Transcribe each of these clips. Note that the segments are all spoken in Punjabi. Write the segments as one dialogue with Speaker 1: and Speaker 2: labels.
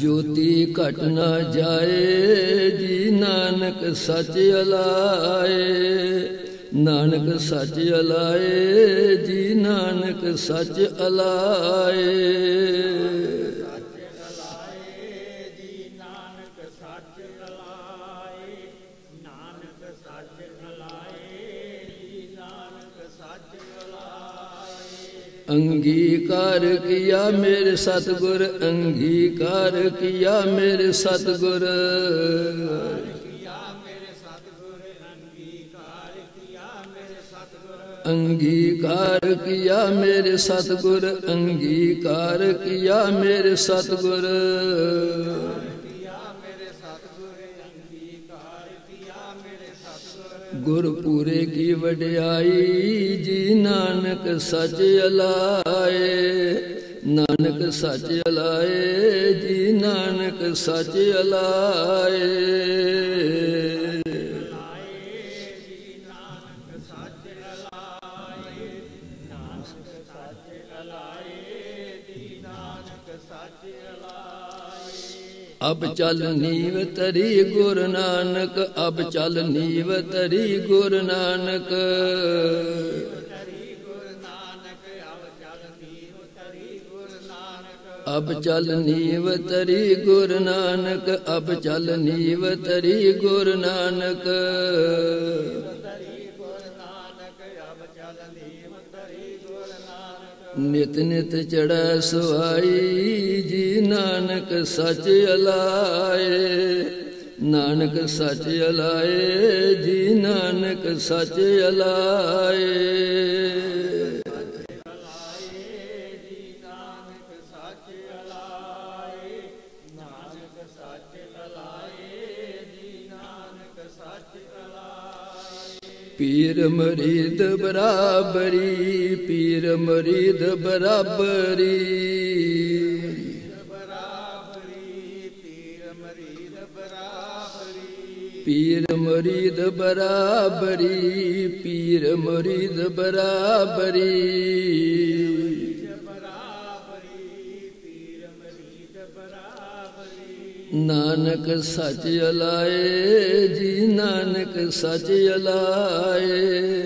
Speaker 1: ਜੋਤੀ ਘਟ ਨਾ ਜਾਏ, ਜੀ ਨਾਨਕ ਸੱਚ ਅਲਾਏ। ਨਾਨਕ ਸੱਚ ਅਲਾਏ, ਜੀ ਨਾਨਕ ਸੱਚ ਅਲਾਏ। ਅੰਗੀਕਾਰ ਕੀਆ ਮੇਰੇ ਸਤਗੁਰ, ਅੰਗੀਕਾਰ ਕੀਆ ਮੇਰੇ ਸਤਗੁਰ। ਅੰਗੀਕਾਰ ਕੀਆ ਮੇਰੇ ਸਤਗੁਰ, ਅੰਗੀਕਾਰ ਕੀਆ ਮੇਰੇ ਸਤਗੁਰ। ਗੁਰਪੂਰੇ ਕੀ ਵਡਿਆਈ ਜੀ ਨਾਨਕ ਸੱਚ ਅਲਾਏ। ਨਾਨਕ ਸੱਚ ਅਲਾਏ ਜੀ ਨਾਨਕ ਸੱਚ ਅਲਾਏ। ਅਬ ਚਲ ਨੀਵ ਤਰੀ ਗੁਰ ਨਾਨਕ, ਅਬ ਚੱਲ ਨੀਵ ਤਰੀ ਗੁਰ ਨਾਨਕ। ਅਬ ਚਲ ਨੀਵ ਤਰੀ ਗੁਰ ਨਾਨਕ, ਅਬ ਚਲ ਨੀਵ ਤਰੀ ਗੁਰ ਨਾਨਕ। ਨਿਤ ਨਿਤ ਚੜੈ ਸੁਹਾਈ ਜੀ ਨਾਨਕ ਸੱਚ ਅਲਾਏ। ਨਾਨਕ ਸੱਚ ਅਲਾਏ, ਜੀ ਨਾਨਕ ਸੱਚ ਅਲਾਏ। पीर मरीद बराबरी पीर मरीद बराबरी। पीर बराबरी पीर मरीद बराबरी पीर मरीद बराबरी। ਨਾਨਕ ਸੱਚ ਅਲਾਏ ਜੀ ਨਾਨਕ ਸੱਚ ਅਲਾਏ।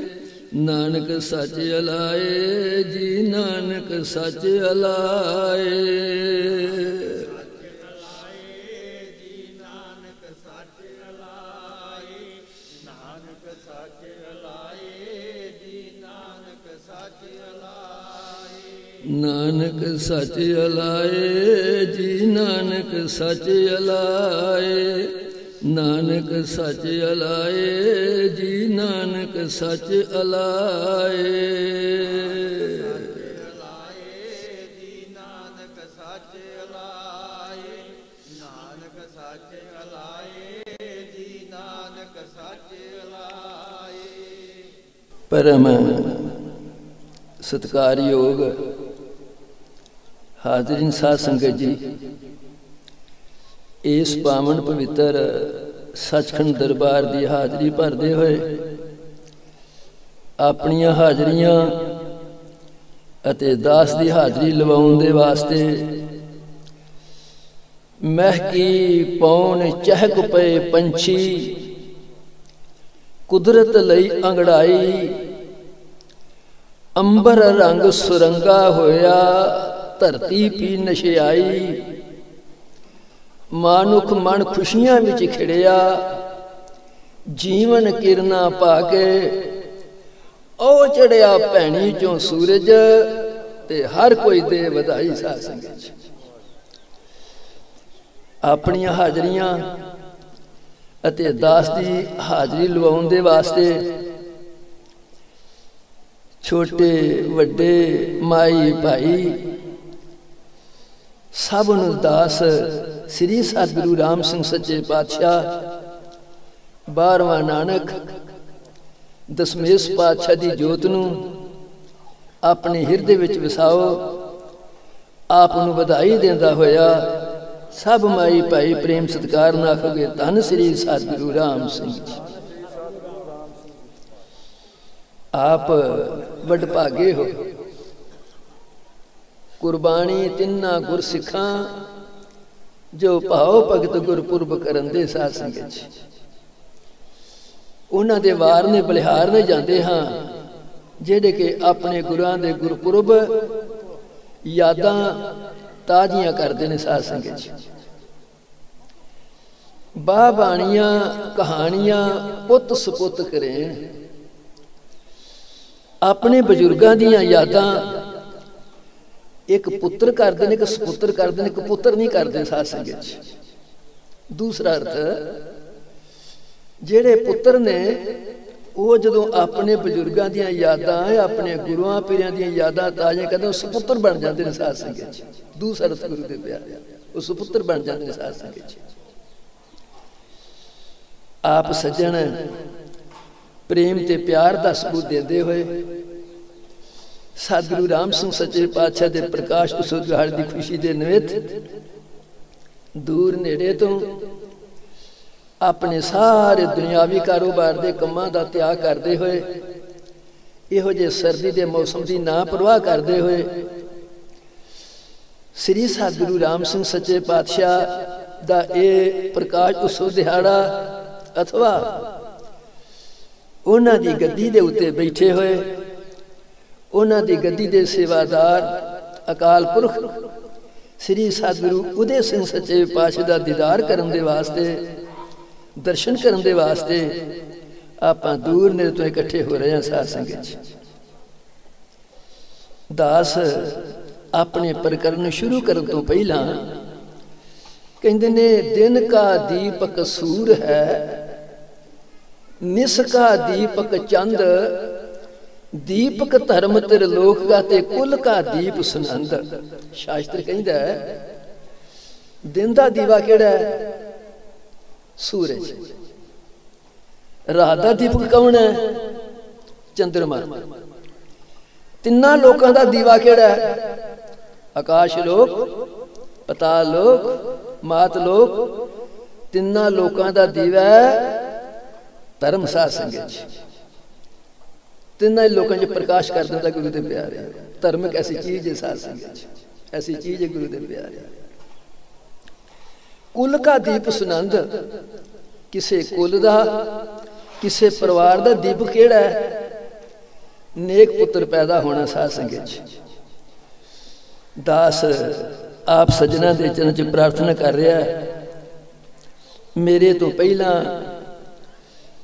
Speaker 1: ਨਾਨਕ ਸੱਚ ਅਲਾਏ ਜੀ ਨਾਨਕ ਸੱਚ ਅਲਾਏ। ਨਾਨਕ ਸੱਚ ਅਲਾਏ, ਜੀ ਨਾਨਕ ਸੱਚ ਅਲਾਏ, ਨਾਨਕ ਸੱਚ ਅਲਾਏ, ਜੀ ਨਾਨਕ ਸੱਚ ਅਲਾਏ। ਪਰਮ ਸਤਕਾਰਯੋਗ ਹਾਜ਼ਰੀਨ ਸਾਧ ਸੰਗਤ ਜੀ, ਇਸ ਪਾਵਨ ਪਵਿੱਤਰ ਸੱਚਖੰਡ ਦਰਬਾਰ ਦੀ ਹਾਜ਼ਰੀ ਭਰਦੇ ਹੋਏ ਆਪਣੀਆਂ ਹਾਜ਼ਰੀਆਂ ਅਤੇ ਦਾਸ ਦੀ ਹਾਜ਼ਰੀ ਲਵਾਉਣ ਦੇ ਵਾਸਤੇ ਮਹਿਕੀ ਪੌਣ ਚਹਿਕ ਪਏ ਪੰਛੀ ਕੁਦਰਤ ਲਈ ਅੰਗੜਾਈ, ਅੰਬਰ ਰੰਗ ਸੁਰੰਗਾ ਹੋਇਆ। ਧਰਤੀ ਪੀ ਨਸ਼ੇ ਆਈ। ਮਾਨੁਖ ਮਨ ਖੁਸ਼ੀਆਂ ਵਿੱਚ ਖਿੜਿਆ। ਜੀਵਨ ਕਿਰਨਾ ਪਾ ਕੇ ਉਹ ਚੜਿਆ ਭੈਣੀ ਚੋਂ ਸੂਰਜ ਤੇ ਹਰ ਕੋਈ ਦੇ ਵਧਾਈ ਸਾਧ ਸੰਗਤ ਆਪਣੀਆਂ ਹਾਜ਼ਰੀਆਂ ਅਤੇ ਦਾਸ ਦੀ ਹਾਜ਼ਰੀ ਲਵਾਉਣ ਦੇ ਵਾਸਤੇ ਛੋਟੇ, ਵੱਡੇ ਮਾਈ ਭਾਈ ਸਭ ਨੂੰ ਦਾਸ, ਸ੍ਰੀ ਸਤਿਗੁਰੂ ਰਾਮ ਸਿੰਘ ਸੱਚੇ ਪਾਤਸ਼ਾਹ, ਬਾਰਵਾਂ ਨਾਨਕ ਦਸਮੇਸ਼ ਪਾਤਸ਼ਾਹ ਦੀ ਜੋਤ ਨੂੰ ਆਪਣੇ ਹਿਰਦੇ ਵਿੱਚ ਵਸਾਓ, ਆਪ ਨੂੰ ਵਧਾਈ ਦਿੰਦਾ ਹੋਇਆ ਸਭ ਮਾਈ ਭਾਈ ਪ੍ਰੇਮ ਸਤਕਾਰ ਨਾਲ ਖੋਗੇ ਧੰਨ ਸ੍ਰੀ ਸਤਿਗੁਰੂ ਰਾਮ ਸਿੰਘ ਜੀ। ਆਪ ਵੱਡ ਭਾਗੇ ਹੋ। ਕੁਰਬਾਨੀ ਤਿੰਨਾ ਗੁਰਸਿੱਖਾਂ, ਜੋ ਭਾਉ ਭਗਤ ਗੁਰਪੁਰਬ ਕਰਨ ਦੇ ਸਾਧ ਸੰਗਤ ਉਹਨਾਂ ਦੇ ਵਾਰ ਨੇ ਬਲਿਹਾਰ ਨੇ ਜਾਂਦੇ ਹਾਂ, ਜਿਹੜੇ ਕਿ ਆਪਣੇ ਗੁਰਾਂ ਦੇ ਗੁਰਪੁਰਬ ਯਾਦਾਂ ਤਾਜ਼ੀਆਂ ਕਰਦੇ ਨੇ ਸਾਧ ਸੰਗਤ ਚ। ਬਾ ਬਾਣੀਆਂ, ਕਹਾਣੀਆਂ ਪੁੱਤ ਸੁਪੁੱਤ ਕਰੇਣ ਆਪਣੇ ਬਜ਼ੁਰਗਾਂ ਦੀਆਂ ਯਾਦਾਂ ਇੱਕ ਪੁੱਤਰ ਕਰਦੇ ਨੇ, ਇੱਕ ਸੁਪੁੱਤਰ ਕਰਦੇ ਨੇ, ਇੱਕ ਪੁੱਤਰ ਨਹੀਂ ਕਰਦੇ ਸਾਧ ਸੰਗਤ ਚ। ਦੂਸਰਾ ਅਰਥ, ਜਿਹੜੇ ਪੁੱਤਰ ਨੇ, ਉਹ ਜਦੋਂ ਆਪਣੇ ਬਜ਼ੁਰਗਾਂ ਦੀਆਂ ਯਾਦਾਂ ਆਪਣੇ ਗੁਰੂਆਂ ਪੀਰਾਂ ਦੀਆਂ ਯਾਦਾਂ ਤਾਜ਼ਾ ਕਰਦੇ, ਉਹ ਸੁਪੁੱਤਰ ਬਣ ਜਾਂਦੇ ਨੇ ਸਾਧ ਸੰਗਤ ਚ। ਦੂਸਰਾ ਅਰਥ ਗੁਰੂ ਦੇ ਪਿਆਰੇ, ਉਹ ਸੁਪੁੱਤਰ ਬਣ ਜਾਂਦੇ ਨੇ ਸਾਧ ਸੰਗਤ ਚ। ਆਪ ਸੱਜਣ, ਪ੍ਰੇਮ ਤੇ ਪਿਆਰ ਦਾ ਸਬੂਤ ਦਿੰਦੇ ਹੋਏ ਸਤਿਗੁਰੂ ਰਾਮ ਸਿੰਘ ਸੱਚੇ ਪਾਤਸ਼ਾਹ ਦੇ ਪ੍ਰਕਾਸ਼ ਉਤਸਵ ਦਿਹਾੜੇ ਦੀ ਖੁਸ਼ੀ ਦੇ ਨਿਮਿਤ ਦੂਰ ਨੇੜੇ ਤੋਂ ਆਪਣੇ ਸਾਰੇ ਦੁਨਿਆਵੀ ਕਾਰੋਬਾਰ ਦੇ ਕੰਮਾਂ ਦਾ ਤਿਆਗ ਕਰਦੇ ਹੋਏ, ਇਹੋ ਜੇ ਸਰਦੀ ਦੇ ਮੌਸਮ ਦੀ ਨਾ ਪਰਵਾਹ ਕਰਦੇ ਹੋਏ, ਸ੍ਰੀ ਸਤਿਗੁਰੂ ਰਾਮ ਸਿੰਘ ਸੱਚੇ ਪਾਤਸ਼ਾਹ ਦਾ ਇਹ ਪ੍ਰਕਾਸ਼ ਉਤਸਵ ਦਿਹਾੜਾ ਅਥਵਾ ਉਹਨਾਂ ਦੀ ਗੱਦੀ ਦੇ ਉੱਤੇ ਬੈਠੇ ਹੋਏ ਉਹਨਾਂ ਦੀ ਗੱਦੀ ਦੇ ਸੇਵਾਦਾਰ ਅਕਾਲ ਪੁਰਖ ਸ੍ਰੀ ਸਤਿਗੁਰੂ ਉਦੇ ਸਿੰਘ ਸੱਚੇ ਪਾਤਸ਼ਾਹ ਦਾ ਦੀਦਾਰ ਕਰਨ ਦੇ ਵਾਸਤੇ, ਦਰਸ਼ਨ ਕਰਨ ਦੇ ਵਾਸਤੇ ਆਪਾਂ ਦੂਰ ਨੇੜੇ ਤੋਂ ਇਕੱਠੇ ਹੋ ਰਹੇ ਹਾਂ ਸਾਧ ਸੰਗਤ ਚ। ਦਾਸ ਆਪਣੇ ਪ੍ਰਕਰਨ ਸ਼ੁਰੂ ਕਰਨ ਤੋਂ ਪਹਿਲਾਂ ਕਹਿੰਦੇ ਨੇ, ਦਿਨ ਕਾ ਦੀਪਕ ਸੂਰ ਹੈ, ਨਿਸ ਕਾ ਦੀਪਕ ਚੰਦ ਦੀਪਕ ਧਰਮ ਤੇਰ ਕਾ ਤੇ ਕੁਲ ਕਾ ਦੀਪ ਸੁਨੰਦ। ਸ਼ਾਸਤਰ ਕਹਿੰਦਾ ਦਿਨ ਦਾ ਦੀਵਾ ਕਿਹੜਾ ਹੈ? ਸੂਰਜ। ਰਾਤ ਦਾ ਦੀਪਕ ਕੌਣ ਹੈ? ਚੰਦਰਮਾ। ਤਿੰਨਾਂ ਲੋਕਾਂ ਦਾ ਦੀਵਾ ਕਿਹੜਾ ਹੈ? ਆਕਾਸ਼ ਲੋਕ, ਪਤਾਲ ਲੋਕ, ਮਾਤ ਲੋਕ, ਤਿੰਨਾਂ ਲੋਕਾਂ ਦਾ ਦੀਵਾ ਹੈ ਧਰਮ ਸਾਧ ਸੰਗਤ ਤਿੰਨਾਂ ਲੋਕਾਂ 'ਚ ਪ੍ਰਕਾਸ਼ ਕਰ ਦਿੰਦਾ ਗੁਰੂ ਦੇ ਪਿਆਰੇ। ਧਰਮ ਇੱਕ ਐਸੀ ਚੀਜ਼ ਹੈ ਸਾਧ ਸੰਗਤ ਐਸੀ ਚੀਜ਼ ਹੈ ਗੁਰੂ ਦੇ ਪਿਆਰੇ। ਕੁਲ ਕਾ ਦੀਪ ਸੁਨੰਦ। ਕਿਸੇ ਕੁਲ ਦਾ ਕਿਸੇ ਪਰਿਵਾਰ ਦਾ ਦੀਪ ਕਿਹੜਾ ਹੈ? ਨੇਕ ਪੁੱਤਰ ਪੈਦਾ ਹੋਣਾ ਸਾਧ ਸੰਗਤ ਚ। ਦਾਸ ਆਪ ਸਜਣਾ ਦੇ ਚਰਨ ਚ ਪ੍ਰਾਰਥਨਾ ਕਰ ਰਿਹਾ ਹੈ। ਮੇਰੇ ਤੋਂ ਪਹਿਲਾਂ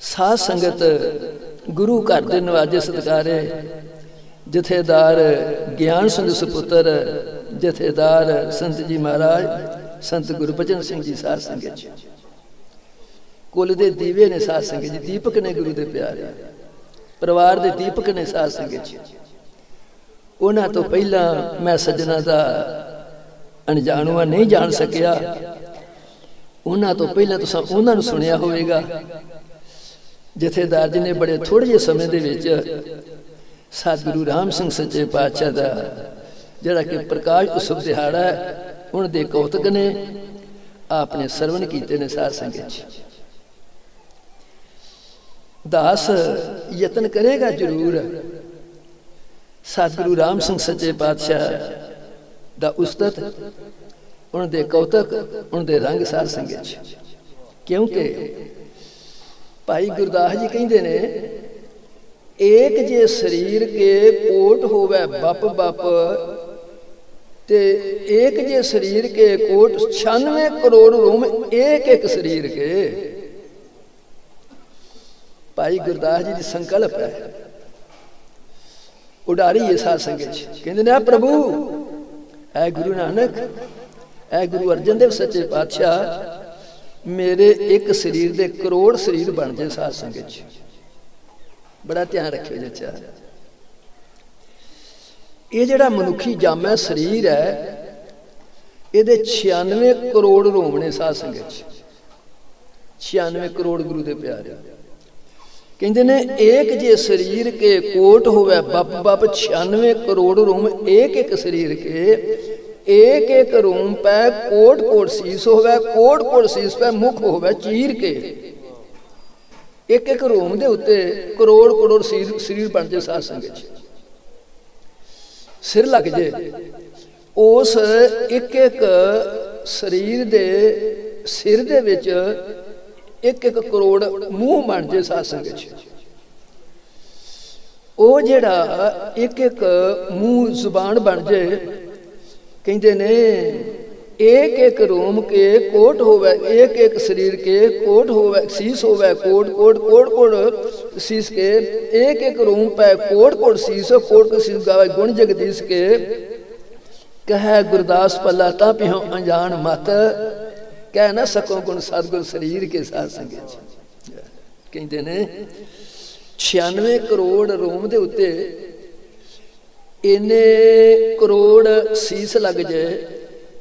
Speaker 1: ਸਾਧ ਸੰਗਤ ਗੁਰੂ ਘਰ ਦੇ ਨਵਾਜੇ ਸਤਕਾਰੇ, ਜਥੇਦਾਰ ਗਿਆਨ ਸਿੰਘ ਸੁਪੁੱਤਰ, ਜਥੇਦਾਰ ਸੰਤ ਜੀ ਮਹਾਰਾਜ, ਸੰਤ ਗੁਰਬਚਨ ਸਿੰਘ ਜੀ ਸਾਧ ਸੰਗਤ ਜੀ। ਕੁੱਲ ਦੇ ਦੀਵੇ ਨੇ ਸਾਧ ਸੰਗਤ ਜੀ, ਦੀਪਕ ਨੇ ਗੁਰੂ ਦੇ ਪਿਆਰੇ। ਪਰਿਵਾਰ ਦੇ ਦੀਪਕ ਨੇ ਸਾਧ ਸੰਗਤ ਜੀ। ਉਹਨਾਂ ਤੋਂ ਪਹਿਲਾਂ ਮੈਂ ਸੱਜਣਾ ਦਾ ਅਣਜਾਣੂਆ ਨਹੀਂ ਜਾਣ ਸਕਿਆ। ਉਹਨਾਂ ਤੋਂ ਪਹਿਲਾਂ ਤੁਸੀਂ ਉਹਨਾਂ ਨੂੰ ਸੁਣਿਆ ਹੋਵੇਗਾ। ਜਥੇਦਾਰ ਜੀ ਨੇ ਬੜੇ ਥੋੜੇ ਜਿਹੇ ਸਮੇਂ ਦੇ ਵਿੱਚ ਸਤਿਗੁਰੂ ਰਾਮ ਸਿੰਘ ਸੱਚੇ ਪਾਤਸ਼ਾਹ ਦਾ ਜਿਹੜਾ ਕਿ ਪ੍ਰਕਾਸ਼ ਉਤਸਵ ਦਿਹਾੜਾ ਹੈ ਉਹਨਾਂ ਦੇ ਕੌਤਕ ਨੇ ਆਪਨੇ ਸਰਵਣ ਕੀਤੇ ਨੇ ਸਾਧ ਸੰਗਤ ਚ ਦਾਸ ਯਤਨ ਕਰੇਗਾ ਜ਼ਰੂਰ। ਸਤਿਗੁਰੂ ਰਾਮ ਸਿੰਘ ਸੱਚੇ ਪਾਤਸ਼ਾਹ ਦਾ ਉਸਤਤ ਉਹਨਾਂ ਦੇ ਕੌਤਕ ਉਹਨਾਂ ਦੇ ਰੰਗ ਸਾਧ ਸੰਗਤ ਚ ਕਿਉਂਕਿ ਭਾਈ ਗੁਰਦਾਸ ਜੀ ਕਹਿੰਦੇ ਨੇ, ਏਕ ਜੇ ਸਰੀਰ ਕੇ ਕੋਟ ਹੋਵੇ ਬਪ ਬੱਪ, ਤੇ ਏਕ ਜੇ ਸਰੀਰ ਕੇ ਕੋਟ 96 ਕਰੋੜ ਰੂਮ ਏਕ ਇੱਕ ਸਰੀਰ ਕੇ। ਭਾਈ ਗੁਰਦਾਸ ਜੀ ਦੀ ਸੰਕਲਪ ਹੈ। ਉਡਾਰੀ ਇਹ ਸਾਧ ਸੰਗਤ ਕਹਿੰਦੇ ਨੇ ਆ ਪ੍ਰਭੂ ਐ ਗੁਰੂ ਨਾਨਕ ਐ ਗੁਰੂ ਅਰਜਨ ਦੇਵ ਸੱਚੇ ਪਾਤਸ਼ਾਹ ਮੇਰੇ ਇੱਕ ਸਰੀਰ ਦੇ ਕਰੋੜ ਸਰੀਰ ਬਣ ਜੇ ਸਾਧ ਸੰਗਤ ਬੜਾ ਧਿਆਨ ਰੱਖਿਓ ਜੀ ਇਹ ਜਿਹੜਾ ਮਨੁੱਖੀ ਜਾਮਾ ਸਰੀਰ ਹੈ, ਇਹਦੇ 96 ਕਰੋੜ ਰੋਮ ਨੇ ਸਾਧ ਸੰਗਤ 96 ਕਰੋੜ ਗੁਰੂ ਦੇ ਪਿਆਰੇ। ਕਹਿੰਦੇ ਨੇ, ਏਕ ਜੇ ਸਰੀਰ ਕੇ ਕੋਟ ਹੋਵੇ, ਬੱਪ ਬੱਪ 96 ਕਰੋੜ ਰੋਮ ਏਕ ਇੱਕ ਸਰੀਰ ਕੇ ਏਕ ਇੱਕ ਰੂਮ ਪੈ ਕੋਟ ਕੋਟ ਸੀਸ ਹੋਵੇ ਕੋਟ ਕੋਟ ਸੀਸ ਪੈ ਮੁਖ ਹੋਵੇ ਚੀਰ ਕੇ ਇੱਕ ਇੱਕ ਰੂਮ ਦੇ ਉੱਤੇ ਕਰੋੜ ਕਰੋੜ ਸਰੀਰ ਬਣ ਜੇ ਸਾਧ ਸੰਗਤ ਸਿਰ ਲੱਗ ਜੇ ਉਸ ਇੱਕ ਇੱਕ ਸਰੀਰ ਦੇ ਸਿਰ ਦੇ ਵਿੱਚ ਇੱਕ ਇੱਕ ਕਰੋੜ ਮੂੰਹ ਬਣ ਜੇ ਸਾਧ ਸੰਗਤ ਚ ਉਹ ਜਿਹੜਾ ਇੱਕ ਇੱਕ ਮੂੰਹ ਜ਼ੁਬਾਨ ਬਣ ਜੇ ਕਹਿੰਦੇ ਨੇ ਇੱਕ ਇੱਕ ਰੋਮ ਕੇ ਕੋਟ ਹੋਵੇ ਇੱਕ ਇੱਕ ਸਰੀਰ ਕੇ ਕੋਟ ਹੋਵੇ, ਸੀਸ ਹੋਵੇ, ਕੋਟ ਕੋਟ ਕੋਟ ਕੋਟ ਸੀਸ ਕੇ ਇੱਕ ਇੱਕ ਰੋਮ ਪੈ ਕੋਟ ਕੋਟ ਸੀਸ, ਕੋਟ ਕੋਟ ਸੀਸ ਗਾਵੇ ਗੁਣ ਜਗਦੀਸ਼ ਕੇ। ਕਹੈ ਗੁਰਦਾਸ ਪੱਲਾ ਤਾਂ ਪਿਓ ਅਣਜਾਣ ਮਤ, ਕਹਿ ਨਾ ਸਕੋ ਗੁਣ ਸਤਗੁਰ ਸਰੀਰ ਕੇ ਸਾਥ ਸੰਗੇ ਕਹਿੰਦੇ ਨੇ 96 ਕਰੋੜ ਰੋਮ ਦੇ ਉੱਤੇ ਇੰਨੇ ਕਰੋੜ ਸੀਸ ਲੱਗ ਜਾਏ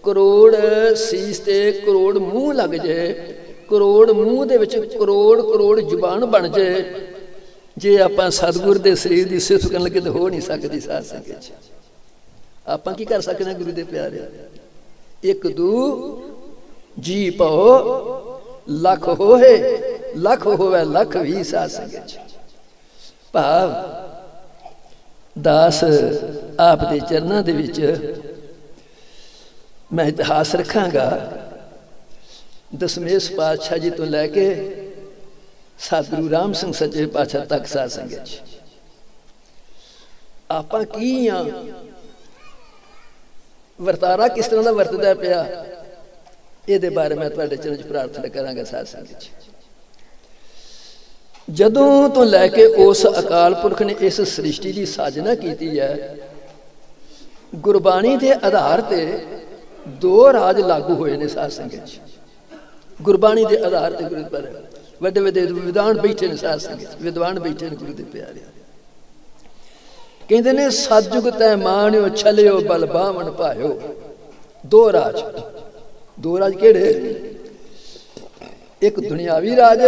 Speaker 1: ਕਰੋੜ ਸੀਸ ਤੇ ਕਰੋੜ ਮੂੰਹ ਲੱਗ ਜਾਏ ਕਰੋੜ ਮੂੰਹ ਦੇ ਵਿੱਚ ਕਰੋੜ ਕਰੋੜ ਜ਼ੁਬਾਨ ਬਣ ਜਾਏ ਜੇ ਆਪਾਂ ਸਤਗੁਰ ਦੇ ਸਰੀਰ ਦੀ ਸਿਫਤ ਕਰਨ ਲੱਗੇ ਤਾਂ ਹੋ ਨਹੀਂ ਸਕਦੀ ਸਾਧ ਸੰਗਤ। ਚ ਆਪਾਂ ਕੀ ਕਰ ਸਕਦੇ ਹਾਂ ਗੁਰੂ ਦੇ ਪਿਆਰੇ? ਇੱਕ ਦੂ ਜੀ ਪਉ ਲੱਖ ਹੋਏ, ਲੱਖ ਹੋਵੇ, ਲੱਖ ਵੀ ਸਾਧ ਸੰਗਤ। ਚ ਭਾਵ ਦਾਸ ਆਪ ਦੇ ਚਰਨਾਂ ਦੇ ਵਿੱਚ ਮੈਂ ਇਤਿਹਾਸ ਰੱਖਾਂਗਾ। ਦਸਮੇਸ਼ ਪਾਤਸ਼ਾਹ ਜੀ ਤੋਂ ਲੈ ਕੇ ਸਤਿਗੁਰੂ ਰਾਮ ਸਿੰਘ ਸੱਚੇ ਪਾਤਸ਼ਾਹ ਤੱਕ ਸਾਧ ਸੰਗਤ ਚ। ਆਪਾਂ ਕੀ ਆ? ਵਰਤਾਰਾ ਕਿਸ ਤਰ੍ਹਾਂ ਦਾ ਵਰਤਦਾ ਪਿਆ? ਇਹਦੇ ਬਾਰੇ ਮੈਂ ਤੁਹਾਡੇ ਚਰਨ ਚ ਪ੍ਰਾਰਥਨਾ ਕਰਾਂਗਾ ਸਾਧ ਸੰਗਤ ਚ। ਜਦੋਂ ਤੋਂ ਲੈ ਕੇ ਉਸ ਅਕਾਲ ਪੁਰਖ ਨੇ ਇਸ ਸ੍ਰਿਸ਼ਟੀ ਦੀ ਸਾਜਨਾ ਕੀਤੀ ਹੈ, ਗੁਰਬਾਣੀ ਦੇ ਆਧਾਰ ਤੇ ਦੋ ਰਾਜ ਲਾਗੂ ਹੋਏ ਨੇ ਸਾਧ ਸੰਗਤ ਚ। ਗੁਰਬਾਣੀ ਦੇ ਆਧਾਰ ਤੇ ਗੁਰੂ ਪਰ ਵੱਡੇ ਵੱਡੇ ਵਿਦਵਾਨ ਬੈਠੇ ਨੇ ਸਾਧ ਸੰਗਤ ਵਿਦਵਾਨ ਬੈਠੇ ਨੇ ਗੁਰੂ ਦੇ ਪਿਆਰੇ। ਕਹਿੰਦੇ ਨੇ ਸਤਜੁਗ ਤੈ ਮਾਣਿਓ, ਛਲਿਓ, ਬਲ ਬਾਵਣ ਭਾਇਓ। ਦੋ ਰਾਜ। ਦੋ ਰਾਜ ਕਿਹੜੇ? ਇੱਕ ਦੁਨਿਆਵੀ ਰਾਜ